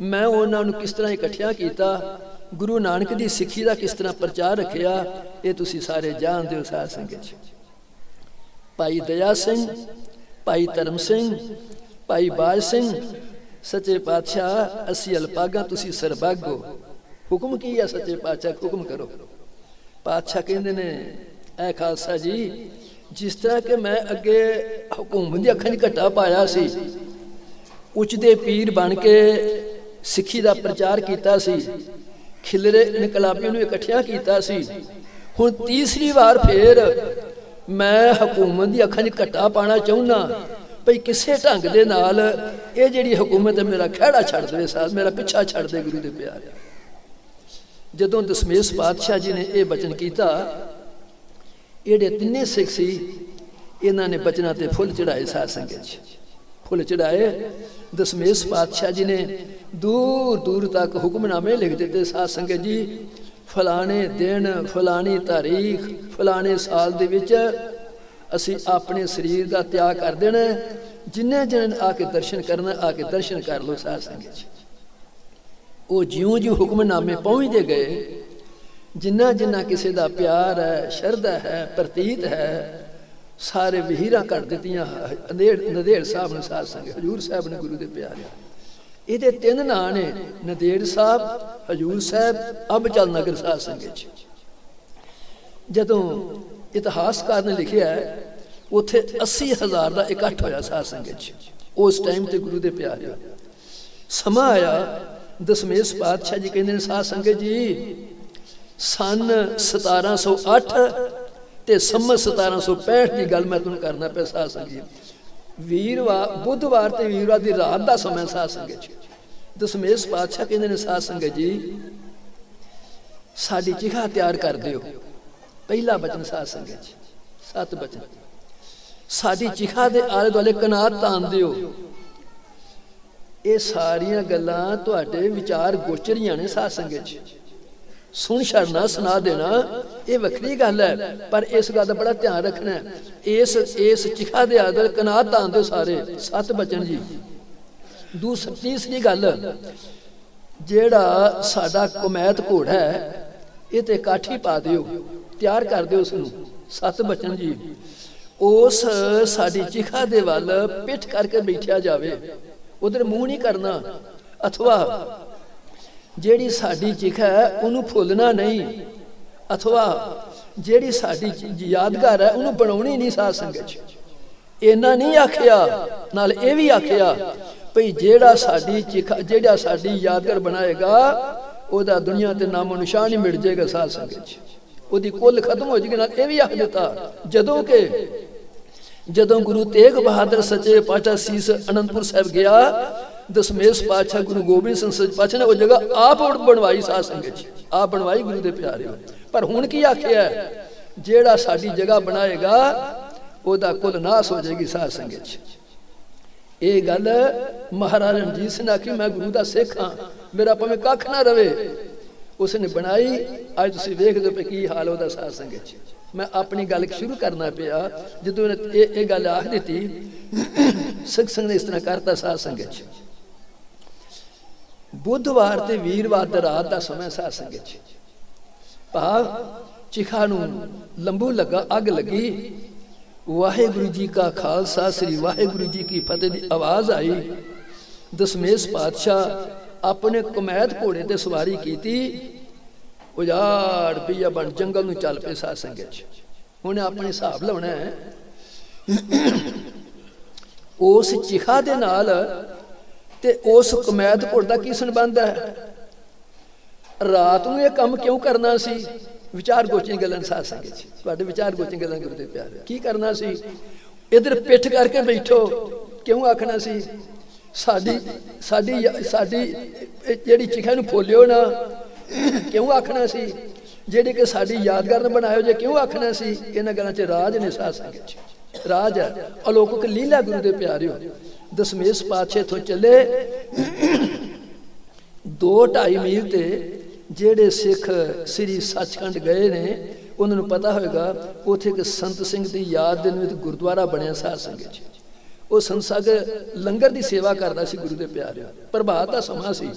Speaker 1: ਮੈਂ ਉਹਨਾਂ ਨੂੰ ਕਿਸ ਤਰ੍ਹਾਂ ਇਕੱਠਿਆ ਕੀਤਾ, ਗੁਰੂ ਨਾਨਕ ਦੀ ਸਿੱਖੀ ਦਾ ਕਿਸ ਤਰ੍ਹਾਂ ਪ੍ਰਚਾਰ ਰੱਖਿਆ, ਇਹ ਤੁਸੀਂ ਸਾਰੇ ਜਾਣਦੇ ਹੋ ਸਾਧ ਸੰਗਤ ਜੀ ਭਾਈ ਦਇਆ ਸਿੰਘ, ਭਾਈ ਧਰਮ ਸਿੰਘ ਭਾਈ ਬਾਜ ਸਿੰਘ ਸੱਚੇ ਪਾਤਸ਼ਾਹ ਅਸੀਂ ਅਲਪਾਗਾ ਤੁਸੀਂ ਸਰਬੱਗੋ ਹੁਕਮ ਕੀ ਹੈ ਸੱਚੇ ਪਾਤਸ਼ਾਹ ਹੁਕਮ ਕਰੋ। ਪਾਤਸ਼ਾਹ ਕਹਿੰਦੇ ਨੇ ਐ ਖਾਲਸਾ ਜੀ ਜਿਸ ਤਰ੍ਹਾਂ ਕਿ ਮੈਂ ਅੱਗੇ ਹਕੂਮਤ ਦੀ ਅੱਖਾਂ 'ਚ ਘਟਾ ਪਾਇਆ ਸੀ। ਉੱਚਦੇ ਪੀਰ ਬਣ ਕੇ ਸਿੱਖੀ ਦਾ ਪ੍ਰਚਾਰ ਕੀਤਾ ਸੀ। ਖਿਲਰੇ ਇਨਕਲਾਬੀਆਂ ਨੂੰ ਇਕੱਠਿਆ ਕੀਤਾ ਸੀ। ਹੁਣ ਤੀਸਰੀ ਵਾਰ ਫੇਰ ਮੈਂ ਹਕੂਮਤ ਦੀ ਅੱਖਾਂ 'ਚ ਘਟਾ ਪਾਣਾ ਚਾਹੁੰਦਾ। ਭਈ ਕਿਸੇ ਢੰਗ ਦੇ ਨਾਲ ਇਹ ਜਿਹੜੀ ਹਕੂਮਤ ਮੇਰਾ ਖਹਿੜਾ ਛੱਡ ਦੇਵੇ ਸਾਥ ਮੇਰਾ ਪਿੱਛਾ ਛੱਡ ਦੇ ਗੁਰੂ ਦੇ ਪਿਆਰੇ ਜਦੋਂ ਦਸਮੇਸ਼ ਪਾਤਸ਼ਾਹ ਜੀ ਨੇ ਇਹ ਬਚਨ ਕੀਤਾ, ਇਹਦੇ ਤਿੰਨੇ ਸਿੱਖ ਸੀ, ਇਹਨਾਂ ਨੇ ਬਚਨਾਂ ਤੇ ਫੁੱਲ ਚੜਾਏ ਸਾਧ ਸੰਗਤ ਜੀ ਫੁੱਲ ਚੜਾਏ ਦਸਮੇਸ਼ ਪਾਤਸ਼ਾਹ ਜੀ ਨੇ ਦੂਰ ਦੂਰ ਤੱਕ ਹੁਕਮਨਾਮੇ ਲਿਖ ਦਿੱਤੇ ਸਾਧ ਸੰਗਤ ਜੀ, ਫਲਾਣੇ ਦਿਨ, ਫਲਾਣੀ ਤਾਰੀਖ, ਫਲਾਣੇ ਸਾਲ ਦੇ ਵਿੱਚ ਅਸੀਂ ਆਪਣੇ ਸਰੀਰ ਦਾ ਤਿਆਗ ਕਰ ਦੇਣਾ ਜਿੰਨੇ ਜਨ ਆ ਕੇ ਦਰਸ਼ਨ ਕਰਨਾ, ਆ ਕੇ ਦਰਸ਼ਨ ਕਰ ਲੋ ਸਾਧ ਸੰਗਤ ਜੀ। ਉਹ ਜਿਉਂ-ਜਿਉਂ ਹੁਕਮਨਾਮੇ ਪਹੁੰਚਦੇ ਗਏ। ਜਿੰਨਾ ਜਿੰਨਾ ਕਿਸੇ ਦਾ ਪਿਆਰ ਹੈ, ਸ਼ਰਧਾ ਹੈ, ਪ੍ਰਤੀਤ ਹੈ, ਸਾਰੇ ਵਹੀਰਾਂ ਕੱਢ ਦਿੱਤੀਆਂ ਨਦੇੜ ਨਦੇੜ ਸਾਹਿਬ ਨੇ ਸਾਧ ਸੰਗਤ, ਹਜੂਰ ਸਾਹਿਬ ਨੇ ਗੁਰੂ ਦੇ ਪਿਆਰੇ ਇਹਦੇ ਤਿੰਨ ਨਾਂ ਨੇ, ਨਦੇੜ ਸਾਹਿਬ, ਹਜੂਰ ਸਾਹਿਬ, ਅਬਚਲ ਨਗਰ ਸਾਧ ਸੰਗਤ ਜਦੋਂ ਇਤਿਹਾਸਕਾਰ ਨੇ ਲਿਖਿਆ ਹੈ, ਉੱਥੇ 80000 ਦਾ ਇਕੱਠ ਹੋਇਆ ਸਾਧ ਸੰਗਤ ਜੀ ਉਸ ਟਾਈਮ ਤੇ ਗੁਰੂ ਦੇ ਪਿਆਰੇ ਸਮਾਂ ਆਇਆ, ਦਸਮੇਸ਼ ਪਾਤਸ਼ਾਹ ਜੀ ਕਹਿੰਦੇ ਨੇ, ਸਾਧ ਸੰਗਤ ਜੀ, ਸਨ 1708 ਤੇ ਸੰਮਤ 1765 ਦੀ ਗੱਲ ਮੈਂ ਤੁਹਾਨੂੰ ਕਰਨਾ ਪਿਆ ਸਾਧ ਸੰਗਤ ਵੀਰਵਾਰ ਬੁੱਧਵਾਰ ਤੇ ਵੀਰਵਾਰ ਦੀ ਰਾਤ ਦਾ ਸਮਾਂ ਸਾਧ ਸੰਗਤ ਜੀ ਦਸਮੇਸ਼ ਪਾਤਸ਼ਾਹ ਕਹਿੰਦੇ ਨੇ, ਸਾਧ ਸੰਗਤ ਜੀ, ਸਾਡੀ ਚਿਖਾ ਤਿਆਰ ਕਰ ਦਿਓ। ਪਹਿਲਾ ਬਚਨ ਸਾਧ ਸੰਗਤ ਜੀ ਸਤ ਬਚਨ। ਸਾਡੀ ਚਿਖਾ ਦੇ ਆਲੇ ਦੁਆਲੇ ਕਨਾਤ ਤਾਨ ਦਿਓ। ਇਹ ਸਾਰੀਆਂ ਗੱਲਾਂ ਤੁਹਾਡੇ ਵਿਚਾਰ ਗੋਚਰੀਆਂ ਨੇ ਸਾਧ ਸੰਗਤ ਜੀ ਸੁਣ ਛੜਨਾ ਸੁਣਾ ਦੇਣਾ, ਇਹ ਵੱਖਰੀ ਗੱਲ ਹੈ, ਪਰ ਇਸ ਗੱਲ ਦਾ ਬੜਾ ਧਿਆਨ ਰੱਖਣਾ ਇਸ ਇਸ ਚਿਖਾ ਦੇ ਆਦਲ ਕਨਾਤ ਤਾਂ ਦੇ ਸਾਰੇ, ਸਤ ਬਚਨ ਜੀ। ਦੂਸਰੀ ਤੀਸਰੀ ਗੱਲ, ਜਿਹੜਾ ਸਾਡਾ ਕੁਮੈਤ ਘੋੜਾ ਹੈ, ਇਹ ਤੇ ਕਾਠੀ ਪਾ ਦਿਓ। ਤਿਆਰ ਕਰ ਦਿਓ ਉਸ ਨੂੰ। ਸੱਤ ਬਚਨ ਜੀ। ਉਸ ਸਾਡੀ ਚਿਖਾ ਦੇ ਵੱਲ ਪਿੱਠ ਕਰਕੇ ਬੈਠਿਆ ਜਾਵੇ। ਉਧਰ ਮੂੰਹ ਨਹੀਂ ਕਰਨਾ। ਅਥਵਾ ਜਿਹੜੀ ਸਾਡੀ ਚਿਖਾ ਹੈ, ਉਹਨੂੰ ਫੁੱਲਣਾ ਨਹੀਂ। ਅਥਵਾ ਜਿਹੜੀ ਸਾਡੀ ਯਾਦਗਾਰ ਹੈ, ਉਹਨੂੰ ਬਣਾਉਣੀ ਨਹੀਂ ਸਾਧ ਸੰਗਤ ਚ। ਇਹਨਾਂ ਨਹੀਂ ਆਖਿਆ, ਨਾਲ ਇਹ ਵੀ ਆਖਿਆ, ਭਈ ਜਿਹੜਾ ਸਾਡੀ ਚਿਖਾ, ਜਿਹੜਾ ਸਾਡੀ ਯਾਦਗਾਰ ਬਣਾਏਗਾ, ਉਹਦਾ ਦੁਨੀਆ ਤੇ ਨਾਮੋ ਨਿਸ਼ਾਨ ਹੀ ਮਿਟ ਜਾਏਗਾ ਸਾਧ ਸੰਗਤ ਚ। ਉਹਦੀ ਕੁੱਲ ਖਤਮ ਹੋ ਜਾਏਗੀ ਨਾਲ ਇਹ ਵੀ ਆਖ ਦਿੱਤਾ, ਜਦੋਂ ਕਿ ਜਦੋਂ ਗੁਰੂ ਤੇਗ ਬਹਾਦਰ ਸੱਚੇ ਪਾਤਸ਼ਾਹ ਸੀਸ ਅਨੰਦਪੁਰ ਸਾਹਿਬ ਗਿਆ, ਦਸਮੇਸ਼ ਪਾਤਸ਼ਾਹ ਗੁਰੂ ਗੋਬਿੰਦ ਸਿੰਘ ਸੱਚ ਪਾਤਸ਼ਾਹ ਨੇ ਉਹ ਜਗ੍ਹਾ ਆਪ ਬਣਵਾਈ ਸਾਧ ਸੰਗਤ ਜੀ, ਆਪ ਬਣਵਾਈ ਗੁਰੂ ਦੇ ਪਿਆਰੇ ਪਰ ਹੁਣ ਕੀ ਆਖਿਆ ਜਿਹੜਾ ਸਾਡੀ ਜਗ੍ਹਾ ਬਣਾਏਗਾ, ਉਹਦਾ ਕੁੱਲ ਨਾਸ ਹੋ ਜਾਏਗੀ ਸਾਧ ਸੰਗਤ ਜੀ। ਇਹ ਗੱਲ ਮਹਾਰਾਜ ਰਣਜੀਤ ਸਿੰਘ ਆਖੀ, ਮੈਂ ਗੁਰੂ ਦਾ ਸਿੱਖ ਹਾਂ, ਮੇਰਾ ਭਾਵੇਂ ਕੱਖ ਨਾ ਰਵੇ ਉਸਨੇ ਬਣਾਈ। ਅੱਜ ਤੁਸੀਂ ਵੇਖਦੇ ਹੋ ਕੀ ਹਾਲ ਉਹਦਾ ਸਾਧ ਸੰਗਤ ਜੀ ਮੈਂ ਆਪਣੀ ਗੱਲ ਸ਼ੁਰੂ ਕਰਨਾ ਪਿਆ। ਜਦੋਂ ਇਹ ਇਹ ਗੱਲ ਆਖ ਦਿੱਤੀ, ਸਿੱਖ ਸੰਗ ਨੇ ਇਸ ਤਰ੍ਹਾਂ ਕਰਤਾ ਸਾਧ ਸੰਗਤ ਜੀ ਬੁੱਧਵਾਰ ਤੇ ਵੀਰਵਾਰ ਦੀ ਰਾਤ ਦਾ ਸਮਾਂ ਸਾਧ ਸੰਗਤ ਜੀ ਭਾਵ ਚਿਖਾ ਨੂੰ ਲੰਬੂ ਲੱਗਾ, ਅੱਗ ਲੱਗੀ। ਵਾਹਿਗੁਰੂ ਜੀ ਕਾ ਖਾਲਸਾ, ਸ੍ਰੀ ਵਾਹਿਗੁਰੂ ਜੀ ਕੀ ਫਤਿਹ ਦੀ ਆਵਾਜ਼ ਆਈ। ਦਸਮੇਸ਼ ਪਾਤਸ਼ਾਹ ਆਪਣੇ ਕਮੈਤ ਘੋੜੇ ਤੇ ਸਵਾਰੀ ਕੀਤੀ ਉਜਾੜ ਪਿਆ ਬਣ ਜੰਗਲ ਨੂੰ ਚੱਲ ਪਏ ਸਾਧ ਸੰਗਤ ਚ। ਉਹਨੇ ਆਪਣੇ ਹਿਸਾਬ ਲਾਉਣਾ ਹੈ। ਉਸ ਚਿਖਾ ਦੇ ਨਾਲ ਤੇ ਉਸ ਕਮੈਤ ਘੋੜ ਦਾ ਕੀ ਸੰਬੰਧ ਹੈ? ਰਾਤ ਨੂੰ ਇਹ ਕੰਮ ਕਿਉਂ ਕਰਨਾ ਸੀ? ਵਿਚਾਰ ਗੋਚੀ ਗੱਲਾਂ ਸਾਧ ਸੰਗਤ ਜੀ ਤੁਹਾਡੇ ਵਿਚਾਰ ਗੋਚੀ ਗੱਲਾਂ ਕਰਦੇ ਪਿਆਰ ਕੀ ਕਰਨਾ ਸੀ? ਇਧਰ ਪਿੱਠ ਕਰਕੇ ਬੈਠੋ। ਕਿਉਂ ਆਖਣਾ ਸੀ? ਸਾਡੀ ਸਾਡੀ ਸਾਡੀ ਜਿਹੜੀ ਚਿਖਾ ਨੂੰ ਫੋਲਿਓ ਨਾ, ਕਿਉਂ ਆਖਣਾ ਸੀ? ਜਿਹੜੇ ਕਿ ਸਾਡੀ ਯਾਦਗਾਰ ਬਣਾਇਓ ਜੇ ਕਿਉਂ ਆਖਣਾ ਸੀ? ਇਹਨਾਂ ਗੱਲਾਂ 'ਚ ਰਾਜ ਨੇ ਸਾਧ ਸੰਗਤ 'ਚ। ਰਾਜ ਹੈ। ਅਲੋਕਿਕ ਲੀਲਾ ਗੁਰੂ ਦੇ ਪਿਆਰਿਓ, ਦਸਮੇਸ਼ ਪਾਛੇ ਤੋਂ ਚੱਲੇ। 2.5 ਮੀਲ ਤੇ ਜਿਹੜੇ ਸਿੱਖ ਸ੍ਰੀ ਸੱਚਖੰਡ ਗਏ ਨੇ, ਉਹਨਾਂ ਨੂੰ ਪਤਾ ਹੋਵੇਗਾ ਉੱਥੇ ਇੱਕ ਸੰਤ ਸਿੰਘ ਦੀ ਯਾਦ ਦੇ ਵਿੱਚ ਗੁਰਦੁਆਰਾ ਬਣਿਆ ਸਾਧ ਸੰਗਤ 'ਚ। ਉਹ ਸੰਸਗ ਲੰਗਰ ਦੀ ਸੇਵਾ ਕਰਦਾ ਸੀ ਗੁਰੂ ਦੇ ਪਿਆਰਿਓ ਪ੍ਰਭਾਤ ਦਾ ਸਮਾਂ ਸੀ।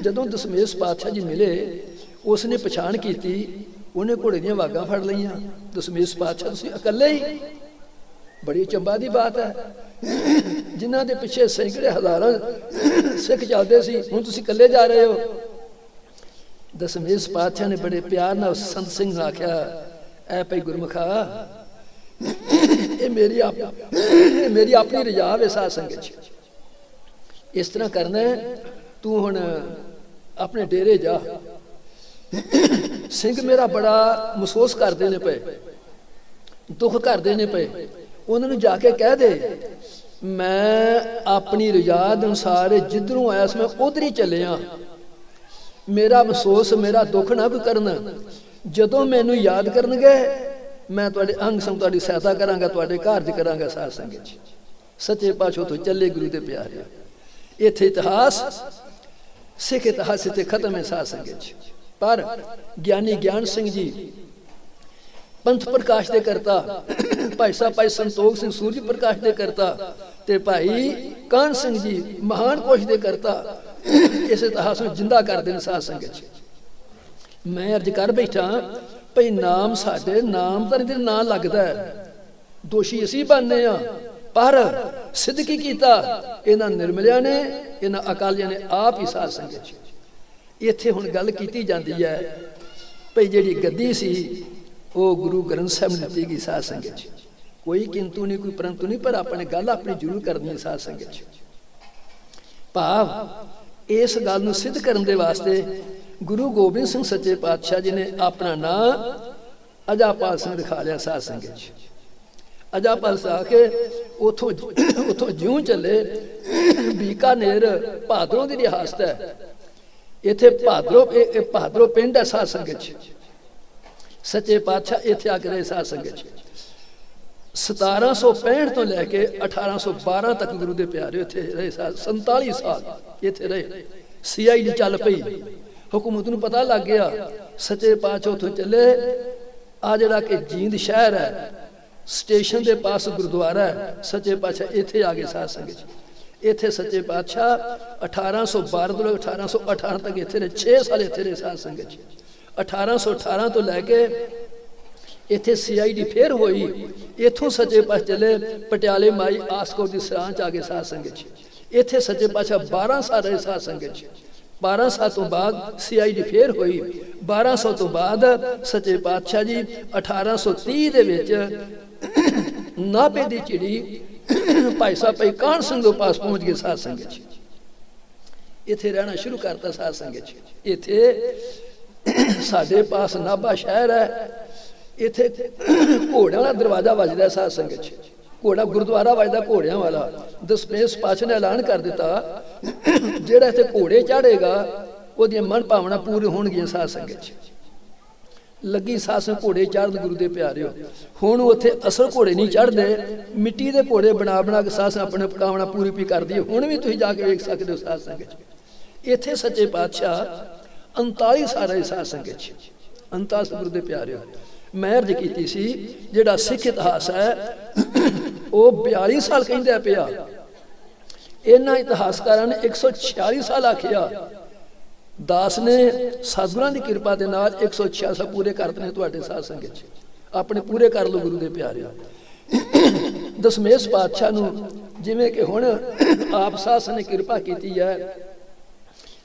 Speaker 1: ਜਦੋਂ ਦਸਮੇਸ਼ ਪਾਤਸ਼ਾਹ ਜੀ ਮਿਲੇ ਉਸ ਨੇ ਪਛਾਣ ਕੀਤੀ, ਉਹਨੇ ਘੋੜੇ ਦੀਆਂ ਵਾਗਾਂ ਫੜ ਲਈਆਂ। ਦਸਮੇਸ਼ ਪਾਤਸ਼ਾਹ, ਤੁਸੀਂ ਇਕੱਲੇ ਹੀ? ਬੜੀ ਚੰਬਾ ਦੀ ਬਾਤ ਹੈ। ਜਿਨ੍ਹਾਂ ਦੇ ਪਿੱਛੇ ਸੈਂਕੜੇ ਹਜ਼ਾਰਾਂ ਸਿੱਖ ਚੱਲਦੇ ਸੀ, ਹੁਣ ਤੁਸੀਂ ਇਕੱਲੇ ਜਾ ਰਹੇ ਹੋ। ਦਸਮੇਸ਼ ਪਾਤਸ਼ਾਹ ਨੇ ਬੜੇ ਪਿਆਰ ਨਾਲ ਸੰਤ ਸਿੰਘ ਨੂੰ ਆਖਿਆ, ਐ ਭਈ ਗੁਰਮਖਾ ਇਹ ਮੇਰੀ ਆਪ ਮੇਰੀ ਆਪਣੀ ਰਜਾ ਵੇ ਸਾਧ ਸੰਗਤ ਚ ਇਸ ਤਰ੍ਹਾਂ ਕਰਨਾ ਤੂੰ ਹੁਣ ਆਪਣੇ ਡੇਰੇ ਜਾ। ਸਿੰਘ ਮੇਰਾ ਬੜਾ ਮਹਿਸੂਸ ਕਰਦੇ ਨੇ ਪਏ। ਦੁੱਖ ਕਰਦੇ ਨੇ ਪਏ। ਉਹਨਾਂ ਨੂੰ ਜਾ ਕੇ ਕਹਿ ਦੇ, ਮੈਂ ਆਪਣੀ ਰਜਾ ਦੇ ਅਨੁਸਾਰ ਜਿੱਧਰੋਂ ਆਇਆ ਸੀ, ਮੈਂ ਉਧਰ ਹੀ ਚੱਲਿਆ। ਮੇਰਾ ਮਹਿਸੂਸ, ਮੇਰਾ ਦੁੱਖ ਨਾ ਕੋਈ ਕਰਨ। ਜਦੋਂ ਮੈਨੂੰ ਯਾਦ ਕਰਨਗੇ ਮੈਂ ਤੁਹਾਡੇ ਅੰਗ ਸੰਗ ਤੁਹਾਡੀ ਸਹਾਇਤਾ ਕਰਾਂਗਾ, ਤੁਹਾਡੇ ਕਾਰਜ ਕਰਾਂਗਾ ਸਾਧ ਸੰਗਤ 'ਚ ਸੱਚੇ ਪਾਤਸ਼ਾਹ ਤੋਂ ਚੱਲੇ ਗੁਰੂ ਦੇ ਪਿਆਰੇ। ਇੱਥੇ ਇਤਿਹਾਸ, ਸਿੱਖ ਇਤਿਹਾਸ ਤੇ ਖਤਮ ਹੈ ਸਾਧ ਸੰਗਤ 'ਚ ਪਰ ਗਿਆਨੀ ਗਿਆਨ ਸਿੰਘ ਜੀ, ਪੰਥ ਪ੍ਰਕਾਸ਼ ਦੇ ਕਰਤਾ, ਭਾਈ ਸਾਹਿਬ, ਭਾਈ ਸੰਤੋਖ ਸਿੰਘ ਸੂਰਜ ਪ੍ਰਕਾਸ਼ ਦੇ ਕਰਤਾ ਤੇ ਭਾਈ ਕਾਨ ਸਿੰਘ ਜੀ ਮਹਾਨ ਕੋਸ਼ ਦੇ ਕਰਤਾ, ਇਸ ਇਤਿਹਾਸ ਨੂੰ ਜਿੰਦਾ ਕਰਦੇ ਨੇ ਸਾਧ ਸੰਗਤ 'ਚ ਮੈਂ ਅਰਜ ਕਰ ਬੈਠਾ ਭਈ ਨਾਮ ਸਾਡੇ ਨਾਮ ਤਾਂ ਇਹਦੇ ਨਾਂ ਲੱਗਦਾ। ਹੈ ਦੋਸ਼ੀ ਅਸੀਂ ਬਣਨੇ ਆ। ਪਰ ਸਿੱਧ ਕੀ ਕੀਤਾ, ਇਹਨਾਂ ਨਿਰਮਲਿਆਂ ਨੇ, ਇਹਨਾਂ ਅਕਾਲੀਆਂ ਨੇ ਆਪ ਹੀ ਸਾਧ ਸੰਗਤ 'ਚ ਇੱਥੇ ਹੁਣ ਗੱਲ ਕੀਤੀ ਜਾਂਦੀ ਹੈ ਭਈ ਜਿਹੜੀ ਗੱਦੀ ਸੀ, ਉਹ ਗੁਰੂ ਗ੍ਰੰਥ ਸਾਹਿਬ ਨੇ ਦਿੱਤੀ ਗਈ ਸਾਧ ਸੰਗਤ 'ਚ ਕੋਈ ਕਿੰਤੂ ਨਹੀਂ, ਕੋਈ ਪਰੰਤੂ ਨਹੀਂ, ਪਰ ਆਪਣੇ ਗੱਲ ਆਪਣੀ ਜ਼ਰੂਰ ਕਰਨੀ ਹੈ ਸਾਧ ਸੰਗਤ 'ਚ ਭਾਵ ਇਸ ਗੱਲ ਨੂੰ ਸਿੱਧ ਕਰਨ ਦੇ ਵਾਸਤੇ ਗੁਰੂ ਗੋਬਿੰਦ ਸਿੰਘ ਸੱਚੇ ਪਾਤਸ਼ਾਹ ਜੀ ਨੇ ਆਪਣਾ ਨਾਂ ਅਜਾਪਾਲ ਸਿੰਘ ਦਿਖਾ ਲਿਆ ਸਾਧ ਸੰਗਤ 'ਚ ਅਜਾਪਾਲ ਸਾਹਿਬ ਕੇ ਉਥੋਂ ਉਥੋਂ ਜਿਉਂ ਚੱਲੇ, ਬੀਕਾਨੇਰ ਭਾਦਰੋਂ ਦੀ ਰਿਹਾਸਤ ਹੈ। ਇੱਥੇ ਭਾਦਰੋਂ, ਇਹ ਭਾਦਰੋਂ ਪਿੰਡ ਹੈ ਸਾਧ ਸੰਗਤ 'ਚ ਸੱਚੇ ਪਾਤਸ਼ਾਹ ਇੱਥੇ ਆ ਕੇ ਰਹੇ ਸਾਧ ਸੰਗਤ 'ਚ 1765 ਤੋਂ ਲੈ ਕੇ 1812 ਤੱਕ ਗੁਰੂ ਦੇ ਪਿਆਰੇ ਇੱਥੇ ਰਹੇ ਸਾਲ 47 ਸਾਲ ਇੱਥੇ ਰਹੇ। ਸੀਆਈਡੀ ਚੱਲ ਪਈ। ਹੁਕੂਮਤ ਨੂੰ ਪਤਾ ਲੱਗ ਗਿਆ ਸੱਚੇ ਪਾਤਸ਼ਾਹ ਉੱਥੋਂ ਚੱਲੇ ਆ ਜਿਹੜਾ ਕਿ ਜੀਂਦ ਸ਼ਹਿਰ ਹੈ ਸਟੇਸ਼ਨ ਦੇ ਪਾਸ ਗੁਰਦੁਆਰਾ ਹੈ ਸੱਚੇ ਪਾਤਸ਼ਾਹ ਇੱਥੇ ਆ ਗਏ ਸਾਧ ਸੰਗਤ ਇੱਥੇ ਸੱਚੇ ਪਾਤਸ਼ਾਹ 1812 ਤੋਂ 1818 ਤੱਕ ਇੱਥੇ ਰਹੇ 6 ਸਾਲ ਇੱਥੇ ਰਹੇ ਸਾਧ ਸੰਗਤ 1818 ਤੋਂ ਲੈ ਕੇ ਇੱਥੇ ਸੀਆਈਡੀ ਫੇਰ ਹੋਈ ਇੱਥੋਂ ਸੱਚੇ ਪਾਤਸ਼ਾਹ ਚਲੇ ਪਟਿਆਲੇ ਮਾਈ ਆਸਕੋ ਦੀ ਸਰਾਂ ਚ ਆ ਗਏ ਸਾਧ ਸੰਗਤ ਇੱਥੇ ਸੱਚੇ ਪਾਤਸ਼ਾਹ 12 ਸਾਲ ਰਹੇ ਸਾਧ ਸੰਗਤ 12 ਸਾਲ ਤੋਂ ਬਾਅਦ ਸੀਆਈਡੀ ਫੇਰ ਹੋਈ। 1200 ਤੋਂ ਬਾਅਦ ਸੱਚੇ ਪਾਤਸ਼ਾਹ ਜੀ 1830 ਦੇ ਵਿੱਚ ਨਾਭੇ ਦੀ ਚਿੜੀ ਭਾਈ ਸਾਹਿਬ ਭਾਈ ਕਾਹਨ ਸਿੰਘ ਦੇ ਪਾਸ ਪਹੁੰਚ ਗਏ ਸਾਧ ਸੰਗਤ ਇੱਥੇ ਰਹਿਣਾ ਸ਼ੁਰੂ ਕਰਤਾ ਸਾਧ ਸੰਗਤ ਇੱਥੇ ਸਾਡੇ ਪਾਸ ਨਾਭਾ ਸ਼ਹਿਰ ਹੈ। ਇੱਥੇ ਘੋੜਿਆਂ ਵਾਲਾ ਦਰਵਾਜ਼ਾ ਵੱਜਦਾ ਸਾਧ ਸੰਗਤ ਚ। ਘੋੜਾ ਗੁਰਦੁਆਰਾ ਵੱਜਦਾ ਘੋੜਿਆਂ ਵਾਲਾ। ਦਸਪੇਸ ਪਾਛ ਨੇ ਐਲਾਨ ਕਰ ਦਿੱਤਾ। ਜਿਹੜਾ ਇੱਥੇ ਘੋੜੇ ਚਾੜੇਗਾ, ਉਹਦੀਆਂ ਮਨ ਭਾਵਨਾ ਪੂਰੀ ਹੋਣਗੀਆਂ ਸਾਧ ਸੰਗਤ ਚ। ਲੱਗੀ ਸਾਸ ਘੋੜੇ ਚੜ੍ਹਦ ਗੁਰੂ ਦੇ ਪਿਆਰਿਓ। ਹੁਣ ਉੱਥੇ ਅਸਲ ਘੋੜੇ ਨਹੀਂ ਚੜਦੇ, ਮਿੱਟੀ ਦੇ ਘੋੜੇ ਬਣਾ ਬਣਾ ਕੇ ਸਾਸ ਆਪਣੇ ਪਕਾਵਣਾ ਪੂਰੀ ਪੀ ਕਰਦੀ ਹੈ। ਹੁਣ ਵੀ ਤੁਸੀਂ ਜਾ ਕੇ ਵੇਖ ਸਕਦੇ ਹੋ ਸਾਧ ਸੰਗਤ ਇੱਥੇ ਸੱਚੇ ਪਾਤਸ਼ਾਹ 39 ਸਾਲ ਸਾਧ ਸੰਗਤ 39 ਗੁਰੂ ਦੇ ਪਿਆਰਿਓ। ਮੈਂ ਕੀਤੀ ਸੀ, ਜਿਹੜਾ ਸਿੱਖ ਇਤਿਹਾਸ ਹੈ, ਉਹ 42 ਸਾਲ ਕਹਿੰਦਾ ਪਿਆ। ਇਹਨਾਂ ਇਤਿਹਾਸਕਾਰਾਂ ਨੇ 146 ਸਾਲ ਆਖਿਆ, ਦਾਸ ਨੇ ਸਤਿਗੁਰਾਂ ਦੀ ਕਿਰਪਾ ਦੇ ਨਾਲ 146 ਸਾਲ ਪੂਰੇ ਕਰਤੇ ਨੇ ਤੁਹਾਡੇ ਸਾਧ ਸੰਗਤ ਚ। ਆਪਣੇ ਪੂਰੇ ਕਰ ਲਓ ਗੁਰੂ ਦੇ ਪਿਆਰਿਓ ਦਸਮੇਸ਼ ਪਾਤਸ਼ਾਹ ਨੂੰ ਜਿਵੇਂ ਕਿ ਹੁਣ ਆਪ ਸਾਸ ਨੇ ਕਿਰਪਾ ਕੀਤੀ ਹੈ,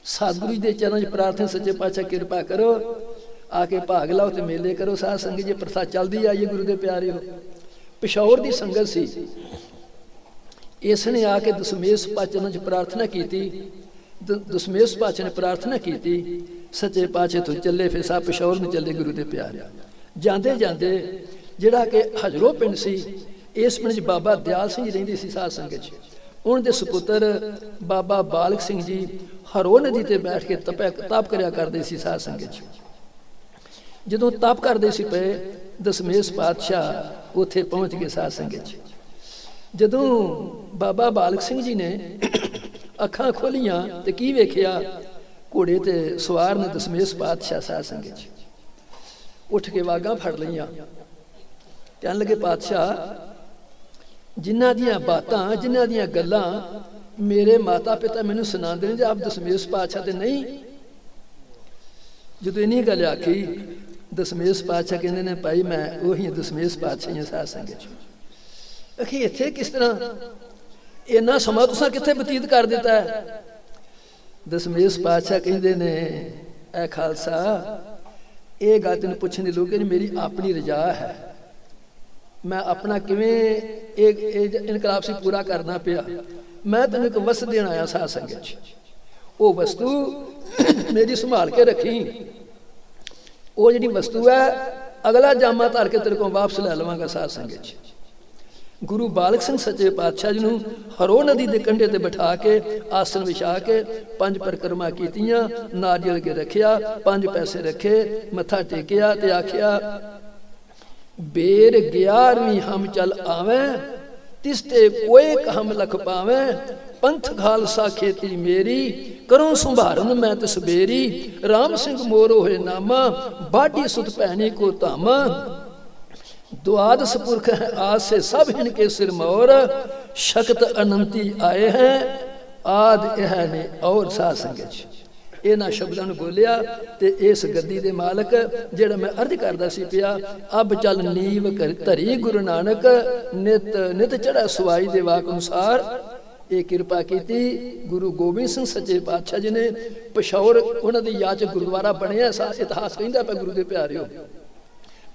Speaker 1: ਸਤਿਗੁਰੂ ਦੇ ਚਰਨ 'ਚ ਪ੍ਰਾਰਥਨਾ ਸੱਚੇ ਪਾਤਸ਼ਾਹ, ਕਿਰਪਾ ਕਰੋ। ਆ ਕੇ ਭਾਗ ਲਓ ਤੇ ਮੇਲੇ ਕਰੋ, ਸਾਧ ਸੰਗਤ ਜੀ, ਪ੍ਰਥਾ ਚੱਲਦੀ ਆਈਏ ਗੁਰੂ ਦੇ ਪਿਆਰਿਓ ਪਿਸ਼ੌਰ ਦੀ ਸੰਗਤ ਸੀ। ਇਸ ਨੇ ਆ ਕੇ ਦਸਮੇਸ਼ ਪਾਤਸ਼ਾਹ ਚ ਪ੍ਰਾਰਥਨਾ ਕੀਤੀ। ਦਸਮੇਸ਼ ਪਾਤਸ਼ਾਹ ਨੇ ਪ੍ਰਾਰਥਨਾ ਕੀਤੀ। ਸੱਚੇ ਪਾਤਸ਼ਾਹ ਤੋਂ ਚੱਲੇ, ਫਿਰ ਸਾ ਪਿਸ਼ੌਰ ਨੂੰ ਚੱਲੇ ਗੁਰੂ ਦੇ ਪਿਆਰਿਆ ਜਾਂਦੇ ਜਾਂਦੇ ਜਿਹੜਾ ਕਿ ਹਜਰੋ ਪਿੰਡ ਸੀ, ਇਸ ਪਿੰਡ 'ਚ ਬਾਬਾ ਦਿਆਲ ਸਿੰਘ ਜੀ ਰਹਿੰਦੇ ਸੀ ਸਾਧ ਸੰਗਤ 'ਚ। ਉਹਨਾਂ ਦੇ ਸੁਪੁੱਤਰ ਬਾਬਾ ਬਾਲਕ ਸਿੰਘ ਜੀ ਹਰੋ ਨਦੀ ਤੇ ਬੈਠ ਕੇ ਤਪੈ ਤਪ ਕਰਿਆ ਕਰਦੇ ਸੀ ਸਾਧ ਸੰਗਤ 'ਚ। ਜਦੋਂ ਤਪ ਕਰਦੇ ਸੀ ਪਏ, ਦਸਮੇਸ਼ ਪਾਤਸ਼ਾਹ ਉੱਥੇ ਪਹੁੰਚ ਗਏ ਸਾਧ ਸੰਗਤ 'ਚ। ਜਦੋਂ ਬਾਬਾ ਬਾਲਕ ਸਿੰਘ ਜੀ ਨੇ ਅੱਖਾਂ ਖੋਲੀਆਂ ਤੇ ਕੀ ਵੇਖਿਆ? ਘੋੜੇ ਤੇ ਸਵਾਰ ਨੇ ਦਸਮੇਸ਼ ਪਾਤਸ਼ਾਹ ਸਾਧ ਸੰਗਤ 'ਚ। ਉੱਠ ਕੇ ਵਾਗਾ ਫੜ ਲਈਆਂ। ਕਹਿਣ ਲੱਗੇ, ਪਾਤਸ਼ਾਹ, ਜਿਨ੍ਹਾਂ ਦੀਆਂ ਬਾਤਾਂ, ਜਿਨ੍ਹਾਂ ਦੀਆਂ ਗੱਲਾਂ ਮੇਰੇ ਮਾਤਾ ਪਿਤਾ ਮੈਨੂੰ ਸੁਣਾਉਂਦੇ ਨੇ ਜੇ ਆਪ ਦਸਮੇਸ਼ ਪਾਤਸ਼ਾਹ ਤੇ ਨਹੀਂ? ਜਦੋਂ ਇਨੀ ਗੱਲ ਆਖੀ ਦਸਮੇਸ਼ ਪਾਤਸ਼ਾਹ ਕਹਿੰਦੇ ਨੇ ਭਾਈ ਮੈਂ ਉਹੀ ਦਸਮੇਸ਼ ਪਾਤਸ਼ਾਹ ਹੀ ਸਾਧ ਸੰਗਤ ਚ ਅਖੀ ਇੱਥੇ ਕਿਸ ਤਰ੍ਹਾਂ ਇੰਨਾ ਸਮਾਂ ਤੁਸੀਂ ਕਿੱਥੇ ਬਤੀਤ ਕਰ ਦਿੱਤਾ ਹੈ ਦਸਮੇਸ਼ ਪਾਤਸ਼ਾਹ ਕਹਿੰਦੇ ਨੇ ਐ ਖਾਲਸਾ ਇਹ ਗੱਲ ਤੈਨੂੰ ਪੁੱਛਣ ਦੀ ਲੋੜ ਨਹੀਂ ਮੇਰੀ ਆਪਣੀ ਰਜਾ ਹੈ ਮੈਂ ਆਪਣਾ ਕਿਵੇਂ ਇਹ ਇਹ ਇਨਕਲਾਬ ਸੀ ਪੂਰਾ ਕਰਨਾ ਪਿਆ ਮੈਂ ਤੈਨੂੰ ਇੱਕ ਵਸਤ ਦੇਣ ਆਇਆ ਸਾਧ ਸੰਗਤ ਚ ਉਹ ਵਸਤੂ ਮੇਰੀ ਸੰਭਾਲ ਕੇ ਰੱਖੀ ਉਹ ਜਿਹੜੀ ਵਸਤੂ ਹੈ, ਅਗਲਾ ਜਾਮਾ ਧਰ ਕੇ ਤੇਰੇ ਕੋਲ ਵਾਪਸ ਲੈ ਲਵਾਂਗਾ ਸਾਧ ਸੰਗਤ ਚ। ਗੁਰੂ ਬਾਲਕ ਸਿੰਘ ਸੱਚੇ ਪਾਤਸ਼ਾਹ ਜੀ ਨੂੰ ਹਰੋ ਨਦੀ ਦੇ ਕੰਢੇ ਤੇ ਬਿਠਾ ਕੇ, ਆਸਨ ਵਿਛਾ ਕੇ ਪੰਜ ਪਰਕਰਮਾ ਕੀਤੀਆਂ, ਨਾਰੀਅਲ ਕੇ ਰੱਖਿਆ, ਪੰਜ ਪੈਸੇ ਰੱਖੇ, ਮੱਥਾ ਟੇਕਿਆ ਤੇ ਆਖਿਆ, ਬੇਰ 11ਵੀਂ ਹਮ ਚਲ ਆਵੇਂ, ਤਿਸ ਤੇ ਕੋਈ ਕਹਮ ਲਖ ਪਾਵੇਂ, ਪੰਥ ਖਾਲਸਾ ਖੇਤੀ ਮੇਰੀ ਕਰੋ ਸੰਭਾਰਨ ਮੈਂ ਤਿਸ ਬੇਰੀ RAM ਸਿੰਘ ਮੋਰ ਹੋਏ ਨਾਮਾ ਬਾਡੀ ਸੁਤ ਭੈਣੀ ਕੋ ਧਾਮਾ द्वादश पुरख है आज से सब इनके सिर मोर शक्त अनंती आए हैं आद यह ने और साध संगत ਇਹਨਾਂ ਸ਼ਬਦਾਂ ਨੂੰ ਬੋਲਿਆ ਤੇ ਇਸ ਗੱਦੀ ਦੇ ਮਾਲਕ ਜਿਹੜਾ ਮੈਂ ਅਰਜ਼ ਕਰਦਾ ਸੀ ਪਿਆ ਅਬ ਚੱਲ ਨੀਵ ਕਰ ਧਰੀ ਗੁਰੂ ਨਾਨਕ ਨਿਤ ਨਿਤ ਚੜਾ ਸਵਾਈ ਦੇ ਵਾਕ ਅਨੁਸਾਰ ਇਹ ਕਿਰਪਾ ਕੀਤੀ, ਗੁਰੂ ਗੋਬਿੰਦ ਸਿੰਘ ਸੱਚੇ ਪਾਤਸ਼ਾਹ ਜੀ ਨੇ ਪਸ਼ੌਰ ਉਹਨਾਂ ਦੀ ਯਾਦ ਚ ਗੁਰਦੁਆਰਾ ਬਣਿਆ ਸਾ ਇਤਿਹਾਸ ਕਹਿੰਦਾ ਪਿਆ ਗੁਰੂ ਦੇ ਪਿਆਰਿਓ।